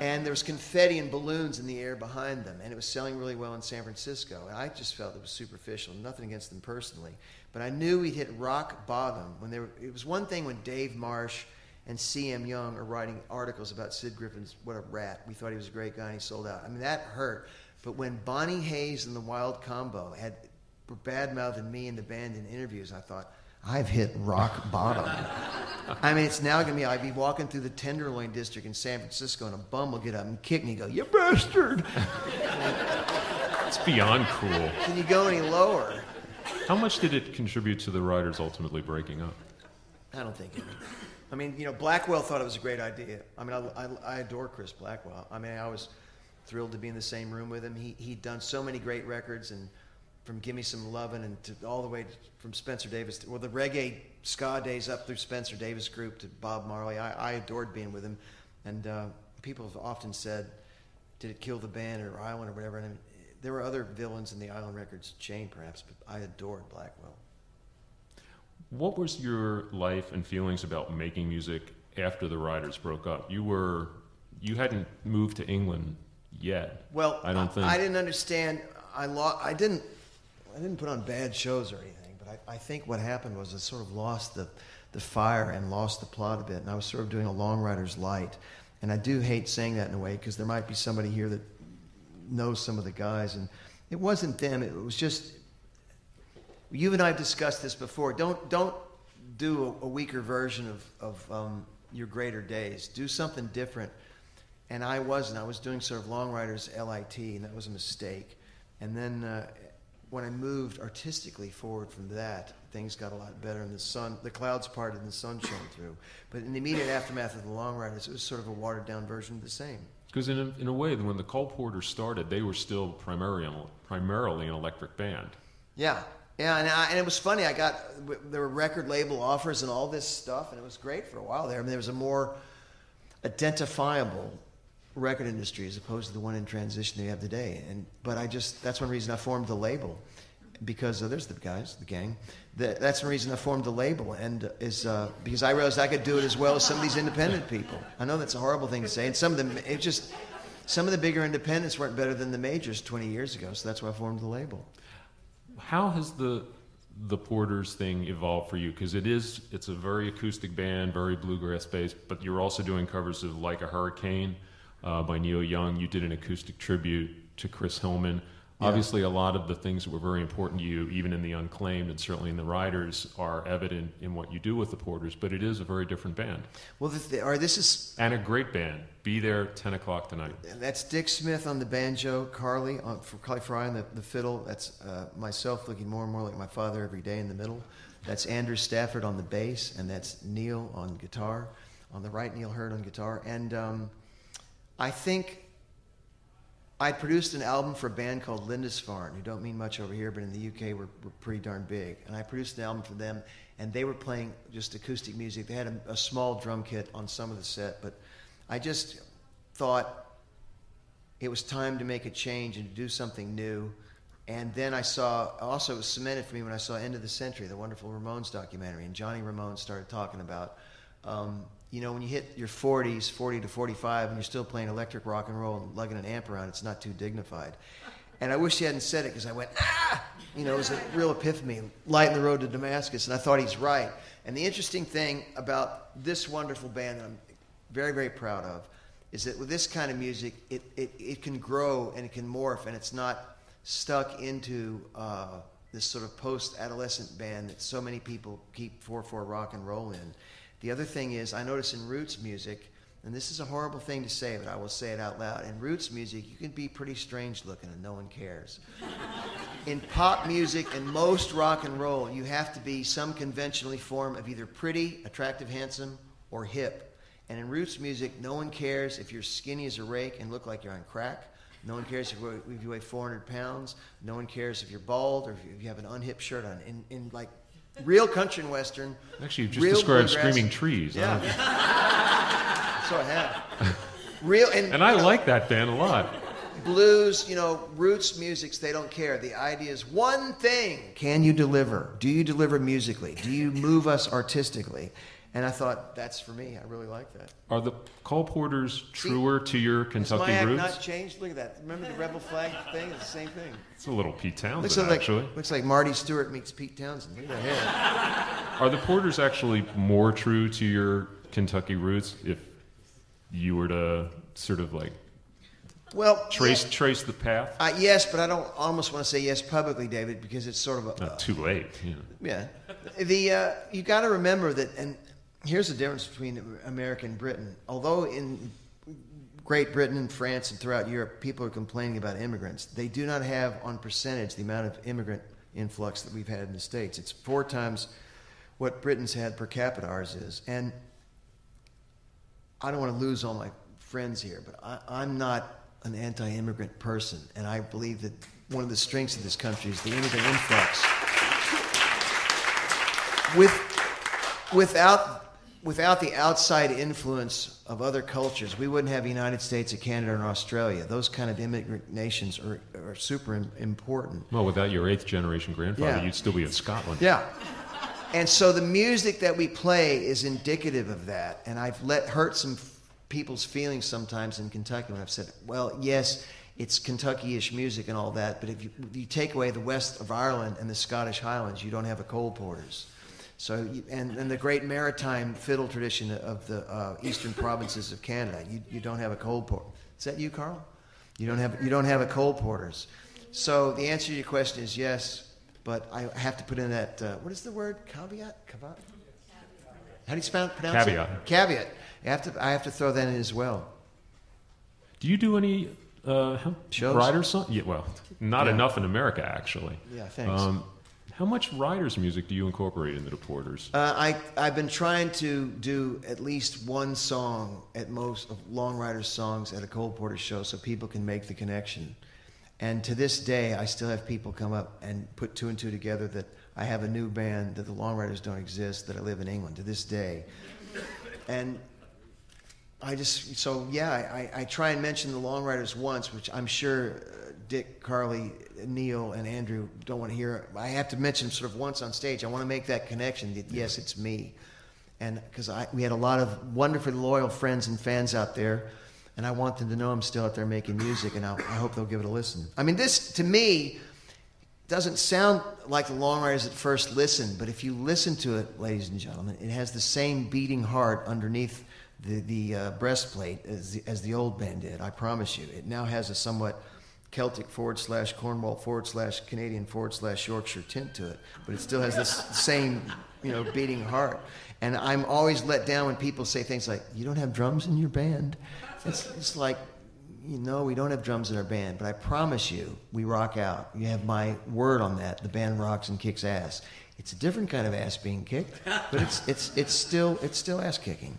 and there was confetti and balloons in the air behind them, and it was selling really well in San Francisco. And I just felt it was superficial. Nothing against them personally, but I knew we'd hit rock bottom when they were. It was one thing when Dave Marsh and C.M. Young are writing articles about Sid Griffin's what a rat. We thought he was a great guy, and he sold out. I mean that hurt. But when Bonnie Hayes and the Wild Combo had were bad-mouthing me and the band in interviews, I thought. I've hit rock bottom. I mean, it's now going to be I'd be walking through the Tenderloin district in San Francisco, and a bum will get up and kick me and go, You bastard! It's beyond cruel. Can you go any lower? How much did it contribute to the Ryders ultimately breaking up? I don't think. I mean, you know, Blackwell thought it was a great idea. I mean, I, I, I adore Chris Blackwell. I mean, I was thrilled to be in the same room with him. He, he'd done so many great records, and from Gimme Some Lovin' and to all the way to, from Spencer Davis, to, well, the reggae ska days up through Spencer Davis Group to Bob Marley. I, I adored being with him. And uh, people have often said, did it kill the band or Island or whatever? And I mean, there were other villains in the Island Records chain, perhaps, but I adored Blackwell. What was your life and feelings about making music after the Ryders broke up? You were you hadn't moved to England yet. Well, I don't think. I didn't understand. I lo- I didn't. I didn't put on bad shows or anything, but I, I think what happened was I sort of lost the, the fire and lost the plot a bit. And I was sort of doing a Long Ryder's light. And I do hate saying that in a way because there might be somebody here that knows some of the guys. And it wasn't them, it was just. You and I have discussed this before. Don't, don't do a, a weaker version of, of um, your greater days. Do something different. And I wasn't. I was doing sort of Long Ryders LIT, and that was a mistake. And then uh, when I moved artistically forward from that, things got a lot better, and the sun, the clouds parted, and the sun shone through. But in the immediate aftermath of the Long Ryders, it was sort of a watered down version of the same. Because in a, in a way, when the Coal Porters started, they were still primarily primarily an electric band. Yeah, yeah, and, I, and it was funny. I got there were record label offers and all this stuff, and it was great for a while there. I mean, there was a more identifiable record industry as opposed to the one in transition they have today. And but I just that's one reason I formed the label because uh, there's the guys, the gang. The, that's the reason I formed the label, and is uh, because I realized I could do it as well as some of these independent people. I know that's a horrible thing to say, and some of them it just some of the bigger independents weren't better than the majors 20 years ago, so that's why I formed the label. How has the the Porters thing evolved for you? Because it is it's a very acoustic band, very bluegrass based, but you're also doing covers of Like a Hurricane uh, by Neil Young. You did an acoustic tribute to Chris Hillman. Yeah. Obviously, a lot of the things that were very important to you, even in the unclaimed and certainly in the Ryders, are evident in what you do with the Porters. But it is a very different band. Well, the, or this is and a great band. Be there ten o'clock tonight. That's Dick Smith on the banjo, Carly on for Carly Frey on the, the fiddle. That's uh, myself looking more and more like my father every day in the middle. That's Andrew Stafford on the bass, and that's Neil on guitar. On the right, Neil Herd on guitar, and um, I think I produced an album for a band called Lindisfarne, who don't mean much over here, but in the UK we're, pretty darn big. And I produced an album for them, and they were playing just acoustic music. They had a, a small drum kit on some of the set, but I just thought it was time to make a change and to do something new. And then I saw, also it was cemented for me when I saw End of the Century, the wonderful Ramones documentary, and Johnny Ramone started talking about um, you know, when you hit your 40s, 40 to 45, and you're still playing electric rock and roll and lugging an amp around, it's not too dignified. And I wish he hadn't said it because I went, ah! You know, it was a real epiphany, lighting the road to Damascus, and I thought he's right. And the interesting thing about this wonderful band that I'm very, very proud of is that with this kind of music, it, it, it can grow and it can morph, and it's not stuck into uh, this sort of post adolescent band that so many people keep 4 4 rock and roll in. The other thing is, I notice in roots music, and this is a horrible thing to say, but I will say it out loud. In roots music, you can be pretty strange looking and no one cares. in pop music and most rock and roll, you have to be some conventionally form of either pretty, attractive, handsome, or hip. And in roots music, no one cares if you're skinny as a rake and look like you're on crack. No one cares if you weigh 400 pounds. No one cares if you're bald or if you have an unhip shirt on. In, in like real country and western. Actually, you just described screaming trees. Yeah. so I have. Real and, and I like that band a lot. Blues, you know, roots musics, they don't care. The idea is one thing. Can you deliver? Do you deliver musically? Do you move us artistically? And I thought that's for me. I really like that. Are the Coal Porters truer See, to your Kentucky my roots? not changed. Look at that. Remember the rebel flag thing? It's the same thing. It's a little Pete Townshend, looks like, actually. Looks like Marty Stuart meets Pete Townshend. Look at that Are the Porters actually more true to your Kentucky roots if you were to sort of like well, trace yeah. trace the path. Uh, yes, but I don't almost want to say yes publicly, David, because it's sort of a not too late. Yeah, the uh, you got to remember that, and here's the difference between America and Britain. Although in Great Britain and France and throughout Europe, people are complaining about immigrants. They do not have, on percentage, the amount of immigrant influx that we've had in the States. It's four times what Britain's had per capita ours is. And I don't want to lose all my friends here, but I, am not an anti immigrant person. And I believe that one of the strengths of this country is the immigrant influx. With, without without the outside influence of other cultures, we wouldn't have the United States or Canada or Australia. Those kind of immigrant nations are, are super important. Well, without your eighth generation grandfather, yeah. you'd still be in Scotland. Yeah. And so the music that we play is indicative of that. And I've let hurt some people's feelings sometimes in Kentucky when I've said, well, yes, it's Kentucky-ish music and all that. But if you, you take away the west of Ireland and the Scottish Highlands, you don't have a coal Porters. So, and, and the great maritime fiddle tradition of the uh, eastern provinces of Canada, you, you don't have a Coal Porter. Is that you, Carl? You don't have you don't have a Coal Porters. So the answer to your question is yes, but I have to put in that uh, what is the word caveat? Caveat. How do you spell, pronounce Caveat. it? Caveat. I have to I have to throw that in as well. Do you do any uh, Shows? rider song? Yeah, well, not Yeah. enough in America actually. Yeah, thanks. Um, how much Ryders music do you incorporate into the Porters? Uh, I, I've been trying to do at least one song at most of Long Ryders songs at a Coal Porter show so people can make the connection. And to this day, I still have people come up and put two and two together that I have a new band, that the Long Ryders don't exist, that I live in England to this day. And I just, so yeah, I, I try and mention the Long Ryders once, which I'm sure uh, Dick, Carly, Neil, and Andrew don't want to hear. I have to mention sort of once on stage. I want to make that connection that yes, it's me. And because we had a lot of wonderfully loyal friends and fans out there, and I want them to know I'm still out there making music, and I'll, I hope they'll give it a listen. I mean, this to me doesn't sound like the Long Ryders at first listen, but if you listen to it, ladies and gentlemen, it has the same beating heart underneath the, the uh, breastplate as the, as the old band did. I promise you. It now has a somewhat Celtic forward slash Cornwall forward slash Canadian forward slash Yorkshire tint to it, but it still has this same, you know, beating heart. And I'm always let down when people say things like, "You don't have drums in your band." It's, it's like, you know, we don't have drums in our band, but I promise you, we rock out. You have my word on that. The band rocks and kicks ass. It's a different kind of ass being kicked, but it's it's it's still it's still ass kicking.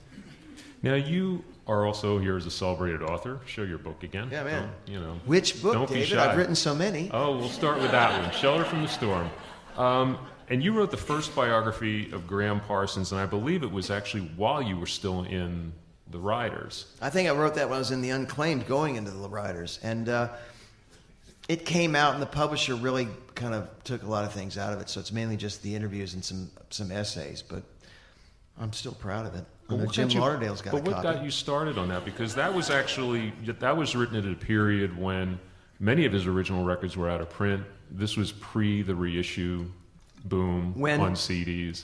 Now you are also here as a celebrated author. Show your book again. Yeah, man. Don't, you know. Which book, Don't be David? shy. I've written so many. Oh, we'll start with that one. Shelter from the Storm. Um, and you wrote the first biography of Gram Parsons, and I believe it was actually while you were still in the Ryders. I think I wrote that when I was in the Unclaimed, going into the Ryders, and uh, it came out, and the publisher really kind of took a lot of things out of it. So it's mainly just the interviews and some some essays, but I'm still proud of it. Know what Jim got you- Lauderdale's got But what got you started on that? Because that was actually that was written at a period when many of his original records were out of print. This was pre the reissue boom When- on CDs.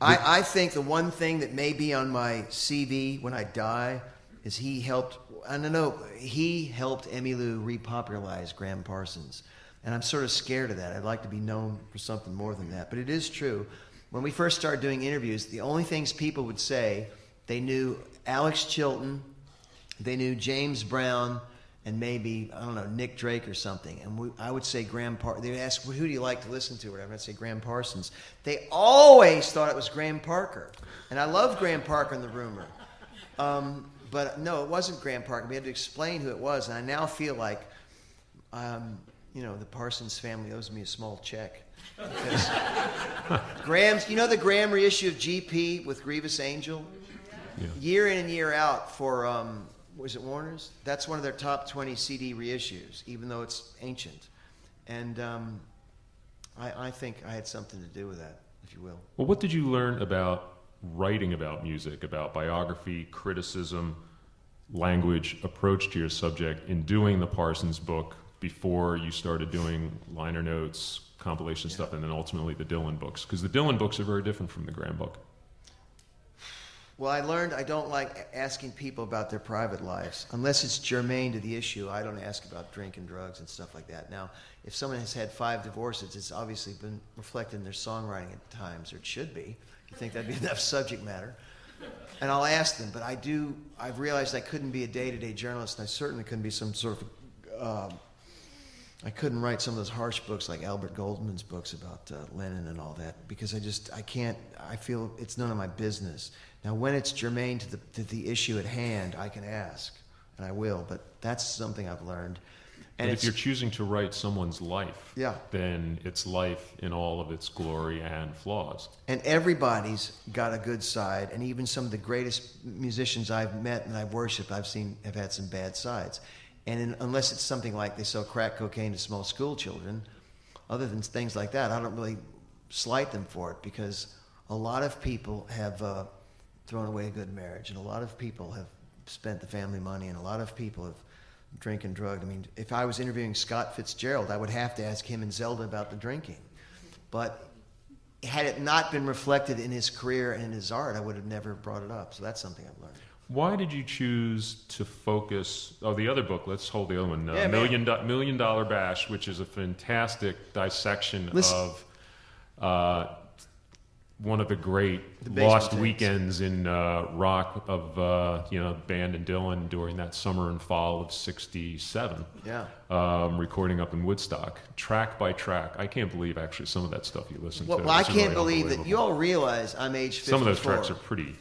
I, I think the one thing that may be on my CV when I die is he helped. I don't know. He helped Emmylou repopularize Gram Parsons, and I'm sort of scared of that. I'd like to be known for something more than that. But it is true. When we first started doing interviews, the only things people would say they knew Alex Chilton, they knew James Brown, and maybe I don't know Nick Drake or something. And we, I would say Gram. Par- they would ask, well, "Who do you like to listen to?" Or whatever. I'd say Gram Parsons. They always thought it was Graham Parker, and I love Graham Parker in the rumor. Um, but no, it wasn't Graham Parker. We had to explain who it was, and I now feel like, um, you know, the Parsons family owes me a small check. Gram's, you know, the Gram reissue of GP with Grievous Angel, Yeah. year in and year out for um, was it Warner's? That's one of their top twenty CD reissues, even though it's ancient. And um, I, I think I had something to do with that, if you will. Well, what did you learn about writing about music, about biography, criticism, language, approach to your subject in doing the Parsons book before you started doing liner notes, compilation stuff, and then ultimately the Dylan books? Because the Dylan books are very different from the Gram book. Well, I learned I don't like asking people about their private lives unless it's germane to the issue. I don't ask about drinking, drugs, and stuff like that. Now, if someone has had five divorces, it's obviously been reflected in their songwriting at times, or it should be. You think that'd be enough subject matter? And I'll ask them, but I do. I've realized I couldn't be a day-to-day journalist, and I certainly couldn't be some sort of. Um, I couldn't write some of those harsh books like Albert Goldman's books about uh, Lennon and all that because I just I can't. I feel it's none of my business. Now, when it's germane to the to the issue at hand, I can ask, and I will. But that's something I've learned. And And if you're choosing to write someone's life, Yeah. then it's life in all of its glory and flaws. and everybody's got a good side, and even some of the greatest musicians I've met and I've worshipped, I've seen have had some bad sides. And in, unless it's something like they sell crack cocaine to small school children, other than things like that, I don't really slight them for it because a lot of people have uh, thrown away a good marriage, and a lot of people have spent the family money, and a lot of people have drink and drugged. I mean, if I was interviewing Scott Fitzgerald, I would have to ask him and Zelda about the drinking. But had it not been reflected in his career and in his art, I would have never brought it up. So that's something I've learned. Why did you choose to focus? Oh, the other book. Let's hold the other one. Uh, Yeah. Million Do- Million Dollar Bash, which is a fantastic dissection Listen- of uh, one of the great The lost weekends in uh, rock of uh, you know band and Dylan during that summer and fall of '67. Yeah. Um, recording up in Woodstock, track by track. I can't believe actually some of that stuff you listen Well, to. well I can't really believe that you all realize I'm age 54. Some of those tracks are pretty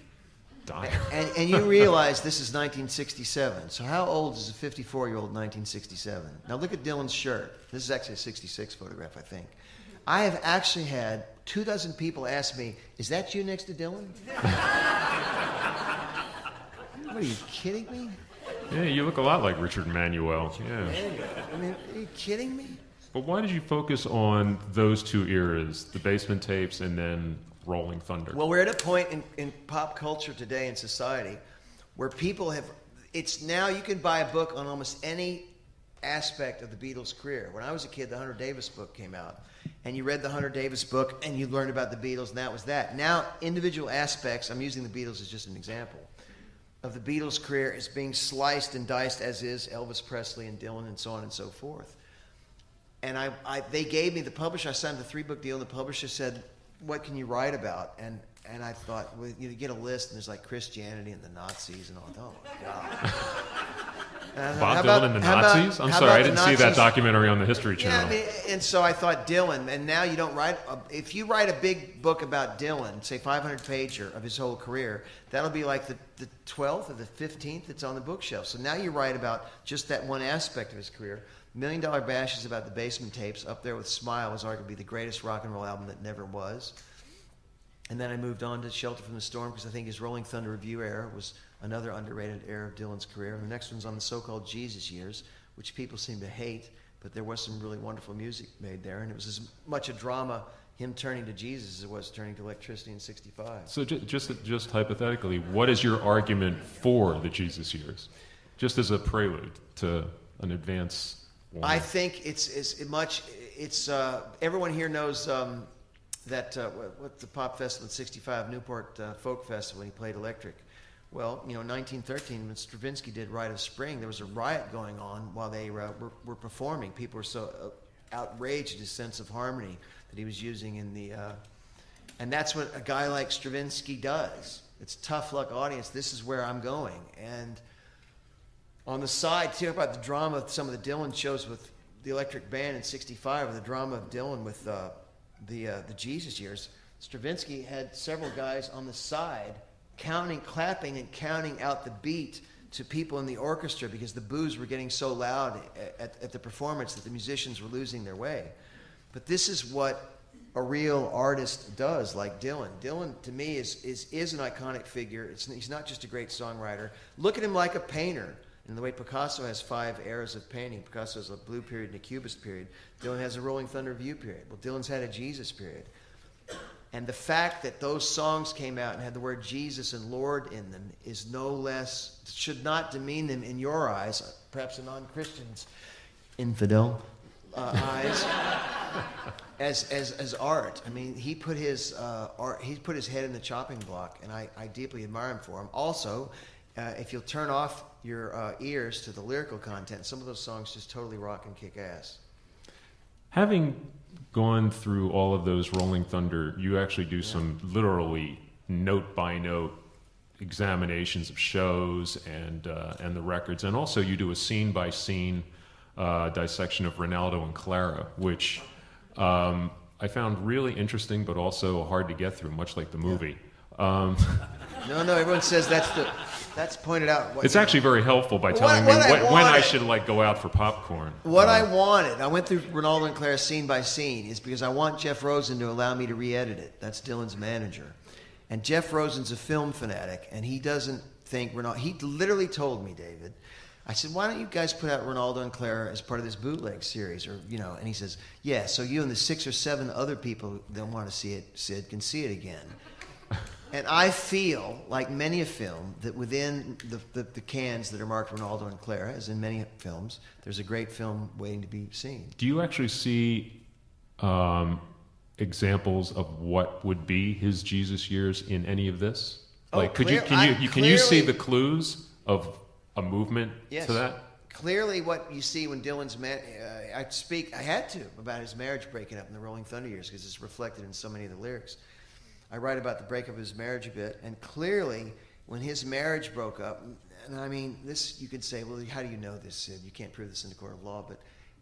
dire. and, and you realize this is 1967. So how old is a 54 year old 1967? Now look at Dylan's shirt. This is actually a 66 photograph, I think. I have actually had two dozen people ask me, "Is that you next to Dylan?" what are you kidding me? yeah, you look a lot like Richard Manuel. Yeah. I mean, are you kidding me? But why did you focus on those two eras, the basement tapes and then Rolling Thunder? Well, we're at a point in, in pop culture today in society where people have. It's now you can buy a book on almost any aspect of the Beatles' career. When I was a kid, the Hunter Davies book came out, and you read the Hunter Davies book and you learned about the Beatles, and that was that. Now, individual aspects. I'm using the Beatles as just an example of the Beatles' career is being sliced and diced, as is Elvis Presley and Dylan and so on and so forth. And I, I they gave me the publisher. I signed the three book deal, and the publisher said, "What can you write about?" And and I thought, well, you get a list, and there's like Christianity and the Nazis and all. Oh my god! And I thought, Bob how Dylan about- and the how about- Nazis? I'm sorry, I didn't see that documentary on the History Yeah, Channel. I mean, and so I thought Dylan, and now you don't write. A, if you write a big book about Dylan, say 500 pager of his whole career, that'll be like the, the 12th or the 15th that's on the bookshelf. So now you write about just that one aspect of his career. Million Dollar Bash is about the basement tapes. Up there with Smile was arguably the greatest rock and roll album that never was. And then I moved on to Shelter from the Storm because I think his Rolling Thunder Revue era was another underrated era of Dylan's career. And the next one's on the so-called Jesus years, which people seem to hate, but there was some really wonderful music made there, and it was as much a drama him turning to Jesus as it was turning to electricity in '65. So ju- just just hypothetically, what is your argument for the Jesus years? Just as a prelude to an advance. One. I think it's, it's much. It's uh, everyone here knows um, that uh, the pop festival in '65, Newport uh, Folk Festival, when he played electric. Well, you know, 1913, when Stravinsky did Rite of Spring, there was a riot going on while they uh, were, were performing. People were so uh, outraged at his sense of harmony that he was using in the. Uh, and that's what a guy like Stravinsky does. It's tough luck audience. This is where I'm going. And on the side, too, about the drama of some of the Dylan shows with the Electric Band in '65, or the drama of Dylan with uh, the uh, the Jesus years. Stravinsky had several guys on the side counting, clapping, and counting out the beat to people in the orchestra because the boos were getting so loud at, at the performance that the musicians were losing their way. But this is what a real artist does, like Dylan. Dylan, to me, is, is, is an iconic figure. It's, he's not just a great songwriter. Look at him like a painter. And the way Picasso has five eras of painting, Picasso has a blue period and a cubist period. Dylan has a Rolling Thunder view period. Well, Dylan's had a Jesus period. And the fact that those songs came out and had the word Jesus and Lord in them is no less, should not demean them in your eyes, perhaps a non Christian's infidel uh, eyes, as, as, as art. I mean, he put, his, uh, art, he put his head in the chopping block, and I, I deeply admire him for him. Also, uh, if you'll turn off your uh, ears to the lyrical content, some of those songs just totally rock and kick ass. Having gone through all of those Rolling Thunder, you actually do some literally note by note examinations of shows and uh, and the records, and also you do a scene by scene uh, dissection of Renaldo and Clara, which um, I found really interesting, but also hard to get through, much like the movie. Um, No, no, everyone says that's the, that's pointed out. what- it's actually very helpful by What- telling what me I when, when I should like go out for popcorn. What Uh, I wanted, I went through Renaldo and Clara scene by scene, is because I want Jeff Rosen to allow me to re-edit it. That's Dylan's manager, and Jeff Rosen's a film fanatic, and he doesn't think Renaldo. He literally told me, David. I said, "Why don't you guys put out Renaldo and Clara as part of this bootleg series?" Or you know, and he says, "Yeah, so you and the six or seven other people that want to see it, Sid, can see it again." And I feel, like many a film, that within the, the, the cans that are marked Renaldo and Clara, as in many films, there's a great film waiting to be seen. Do you actually see um, examples of what would be his Jesus years in any of this? Oh, Like, could clear- you can you, you can you see the clues of a movement Yes. to that? Clearly, what you see when Dylan's man, uh, I speak, I had to about his marriage breaking up in the Rolling Thunder years because it's reflected in so many of the lyrics. I write about the breakup of his marriage a bit, and clearly, when his marriage broke up, and I mean, this you can say, well, how do you know this, Sid? You can't prove this in the court of law, but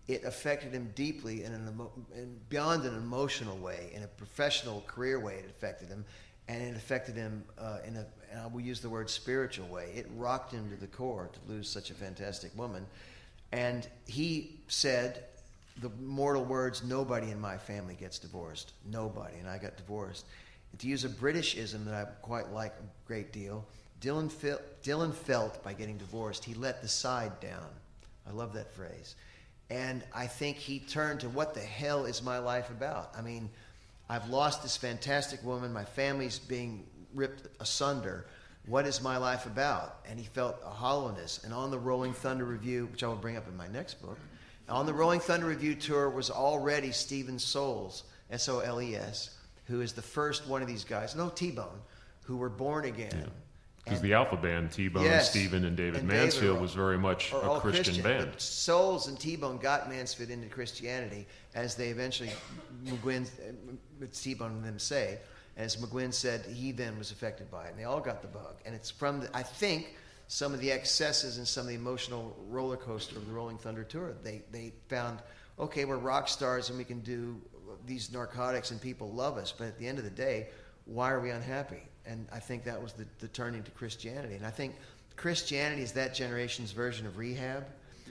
it affected him deeply in an emo- in, beyond an emotional way, in a professional career way. It affected him, and it affected him uh, in a, and I will use the word spiritual way. It rocked him to the core to lose such a fantastic woman, and he said the mortal words, "Nobody in my family gets divorced. Nobody," and I got divorced. To use a Britishism that I quite like a great deal, Dylan, fel- Dylan felt by getting divorced, he let the side down. I love that phrase. And I think he turned to what the hell is my life about? I mean, I've lost this fantastic woman. My family's being ripped asunder. What is my life about? And he felt a hollowness. And on the Rolling Thunder Revue, which I will bring up in my next book, on the Rolling Thunder Revue tour was already Steven Soles, S O L E S, who is the first one of these guys, no T Bone, who were born again. Because And- the Alpha Band, T Bone, Yes. Stephen, and David And Mansfield are- was very much a all Christian, band. But Soles and T-Bone got Mansfield into Christianity as they eventually, McGuinn, uh, T-Bone and them say, as McGuinn said, he then was affected by it. And they all got the bug. And it's from, the, I think, some of the excesses and some of the emotional roller coaster of the Rolling Thunder Tour. They, they found, okay, we're rock stars and we can do these narcotics and people love us. But at the end of the day, why are we unhappy? And I think that was the, the turning to Christianity. And I think Christianity is that generation's version of rehab.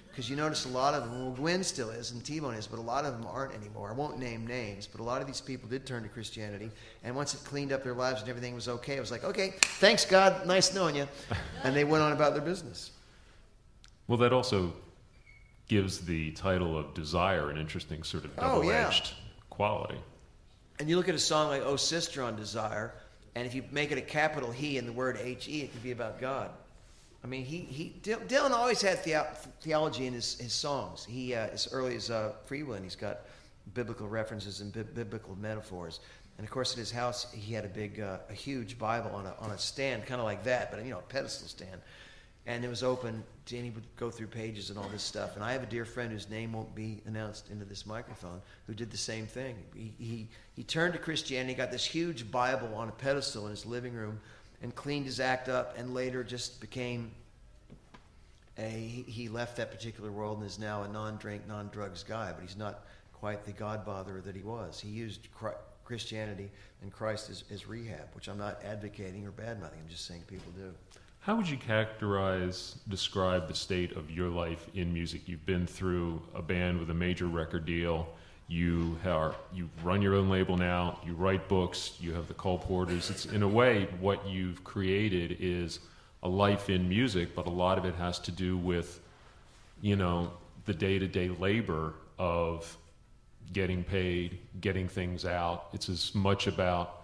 Because you notice a lot of them, well, Gwen still is and T Bone is, but a lot of them aren't anymore. I won't name names, but a lot of these people did turn to Christianity. And once it cleaned up their lives and everything was okay, it was like, okay, thanks God, nice knowing you. And they went on about their business. Well, that also gives the title of Desire an interesting sort of Oh, yeah. Quality. And you look at a song like Oh Sister on Desire, and if you make it a capital He and the word H E, it could be about God. I mean, he, he Dylan always had theo- theology in his, his songs. He, uh, as early as uh, Freewheelin', he's got biblical references and bi- biblical metaphors. And of course, at his house, he had a big, uh, a huge Bible on a, on a stand, kind of like that, but you know, a pedestal stand. And it was open to any would go through pages and all this stuff. And I have a dear friend whose name won't be announced into this microphone who did the same thing. He, he, he turned to Christianity, got this huge Bible on a pedestal in his living room, and cleaned his act up, and later just became a. He left that particular world and is now a non drink, non drugs guy, but he's not quite the Godfather that he was. He used Chri- Christianity and Christ as, as rehab, which I'm not advocating or bad mouthing. I'm just saying people do. How would you characterize, describe the state of your life in music? You've been through a band with a major record deal. You are you run your own label now. You write books. You have the Coal Porters. It's in a way what you've created is a life in music, but a lot of it has to do with, you know, the day-to-day labor of getting paid, getting things out. It's as much about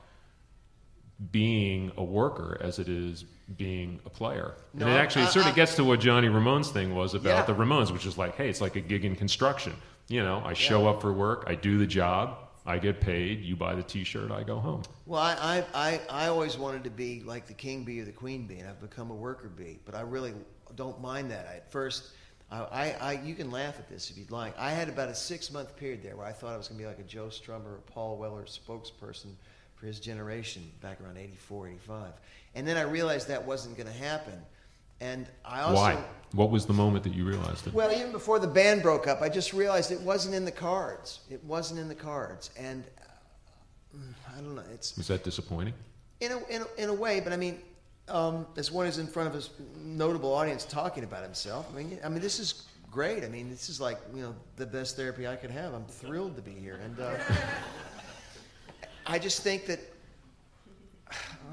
being a worker as it is being a player. No, and it actually I- sort of gets to what Johnny Ramone's thing was about Yeah. the Ramones, which is like, hey, it's like a gig in construction. You know, I show up for work, I do the job, I get paid, you buy the T-shirt, I go home. Well, I, I, I, I always wanted to be like the king bee or the queen bee, and I've become a worker bee. But I really don't mind that. I, at first, I, I, I, you can laugh at this if you'd like. I had about a six month period there where I thought I was going to be like a Joe Strummer or Paul Weller spokesperson for his generation back around 84, 85. And then I realized that wasn't going to happen. And I also. Why? What was the moment that you realized it? Well, even before the band broke up, I just realized it wasn't in the cards. It wasn't in the cards. And uh, I don't know. It's was that disappointing? in a, in a, in a way, but I mean, um, as one is in front of a notable audience talking about himself, I mean, I mean, this is great. I mean, this is like you know the best therapy I could have. I'm thrilled to be here, and uh, I just think that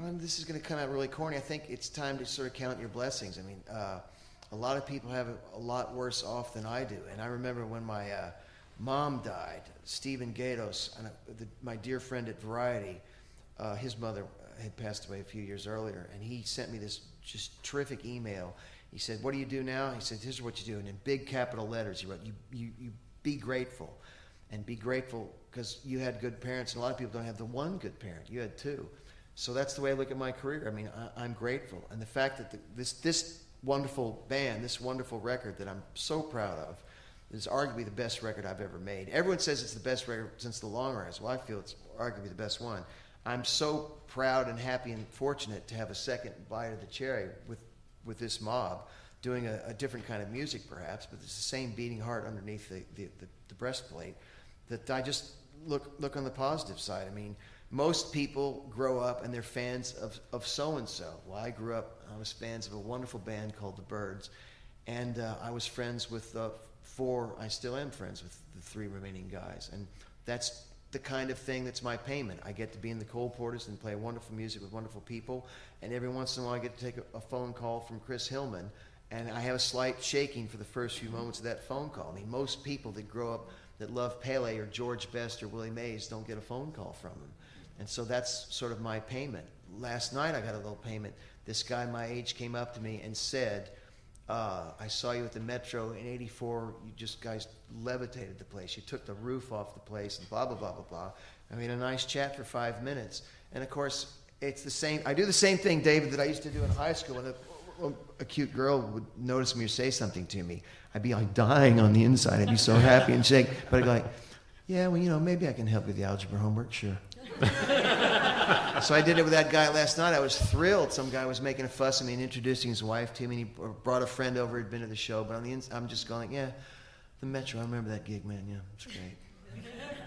um, this is going to come out really corny. I think it's time to sort of count your blessings. I mean, uh, a lot of people have a lot worse off than I do, and I remember when my uh, mom died, Steven Gaydos, and uh, the, my dear friend at Variety uh, his mother had passed away a few years earlier, and he sent me this just terrific email. He said, "What do you do now?" He said, "Here's what you do," and in big capital letters, he wrote, "You, you, you be grateful, and be grateful because you had good parents, and a lot of people don't have the one good parent. You had two. So that's the way I look at my career. I mean, I, am grateful, and the fact that the, this this wonderful band, this wonderful record that I'm so proud of, is arguably the best record I've ever made. Everyone says it's the best record since the Long Ryders. Well, I feel it's arguably the best one. I'm so proud and happy and fortunate to have a second bite of the cherry with, with this mob, doing a, a different kind of music perhaps, but it's the same beating heart underneath the, the, the, the breastplate that I just look, look on the positive side. I mean, most people grow up and they're fans of, of so-and-so. Well, I grew up, I was fans of a wonderful band called The Byrds, and uh, I was friends with uh, four, I still am friends with the three remaining guys, and that's the kind of thing that's my payment. I get to be in the Coal Porters and play wonderful music with wonderful people, and every once in a while I get to take a, a, phone call from Chris Hillman, and I have a slight shaking for the first few moments of that phone call. I mean, most people that grow up that love Pele or George Best or Willie Mays don't get a phone call from them. And so that's sort of my payment. Last night I got a little payment. This guy my age came up to me and said, uh, I saw you at the Metro in '84. You just guys levitated the place. You took the roof off the place, and blah blah blah blah blah. I mean, a nice chat for five minutes. And of course, it's the same. I do the same thing, David, that I used to do in high school. When a, a cute girl would notice me or say something to me, I'd be like dying on the inside. I'd be so happy and shake. But I'd go like, "Yeah, well, you know, maybe I can help you with the algebra homework. Sure." so I did it with that guy last night. I was thrilled. Some guy was making a fuss of me and introducing his wife to me, and he brought a friend over who'd been to the show. But on the ins- I'm just going, yeah, the Metro. I remember that gig, man. Yeah, it's great.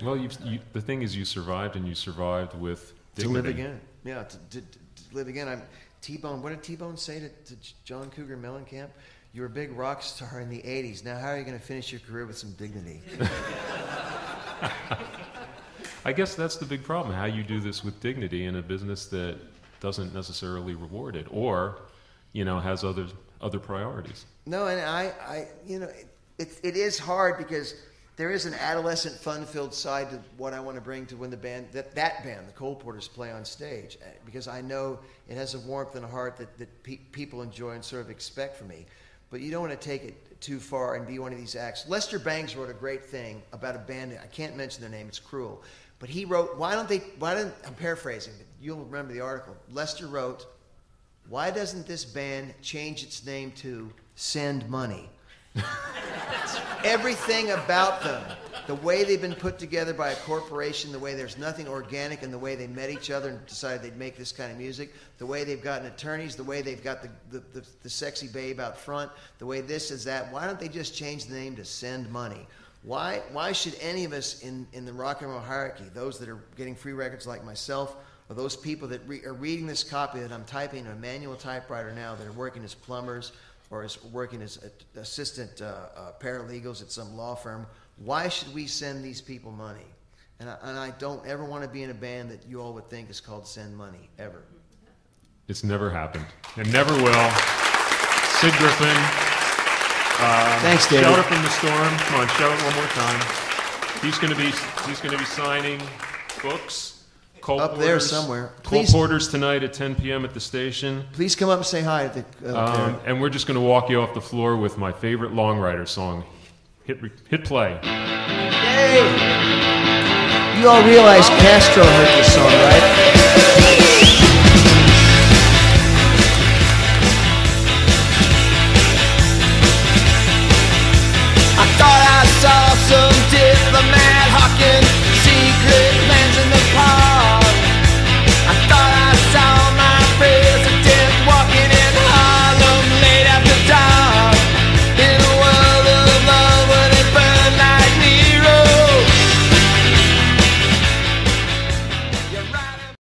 Well, you, the thing is, you survived, and you survived with dignity. to live again. Yeah, to, to, to live again. I'm T-Bone. What did T-Bone say to, to John Cougar Mellencamp? You were a big rock star in the '80s. Now, how are you going to finish your career with some dignity? I guess that's the big problem how you do this with dignity in a business that doesn't necessarily reward it or, you know, has other, other priorities. No, and I, I you know, it, it, it is hard because there is an adolescent, fun-filled side to what I want to bring to when the band that that band, the Coal Porters, play on stage uh, because I know it has a warmth and a heart that that pe- people enjoy and sort of expect from me. But you don't want to take it too far and be one of these acts. Lester Bangs wrote a great thing about a band. I can't mention their name; it's cruel. But he wrote, why don't they, why don't, I'm paraphrasing, but you'll remember the article. Lester wrote, why doesn't this band change its name to Send Money? Everything about them, the way they've been put together by a corporation, the way there's nothing organic in the way they met each other and decided they'd make this kind of music, the way they've gotten attorneys, the way they've got the, the, the, the sexy babe out front, the way this is that, why don't they just change the name to Send Money? Why, why should any of us in, in the rock and roll hierarchy, those that are getting free records like myself, or those people that re- are reading this copy that I'm typing on a manual typewriter now that are working as plumbers or is working as assistant uh, uh, paralegals at some law firm, why should we send these people money? And I, and I don't ever want to be in a band that you all would think is called Send Money, ever. It's never happened. It never will. Sid Griffin, uh, Thanks, David. Shelter from the storm. Come on, shout it one more time. He's going to be he's going to be signing books. Cole up Porters, there somewhere. Please, Coal Porters tonight at 10 p.m. at the station. Please come up and say hi. The, uh, um, and we're just going to walk you off the floor with my favorite Long Ryder song. Hit hit play. Yay! You all realize Castro heard this song, right?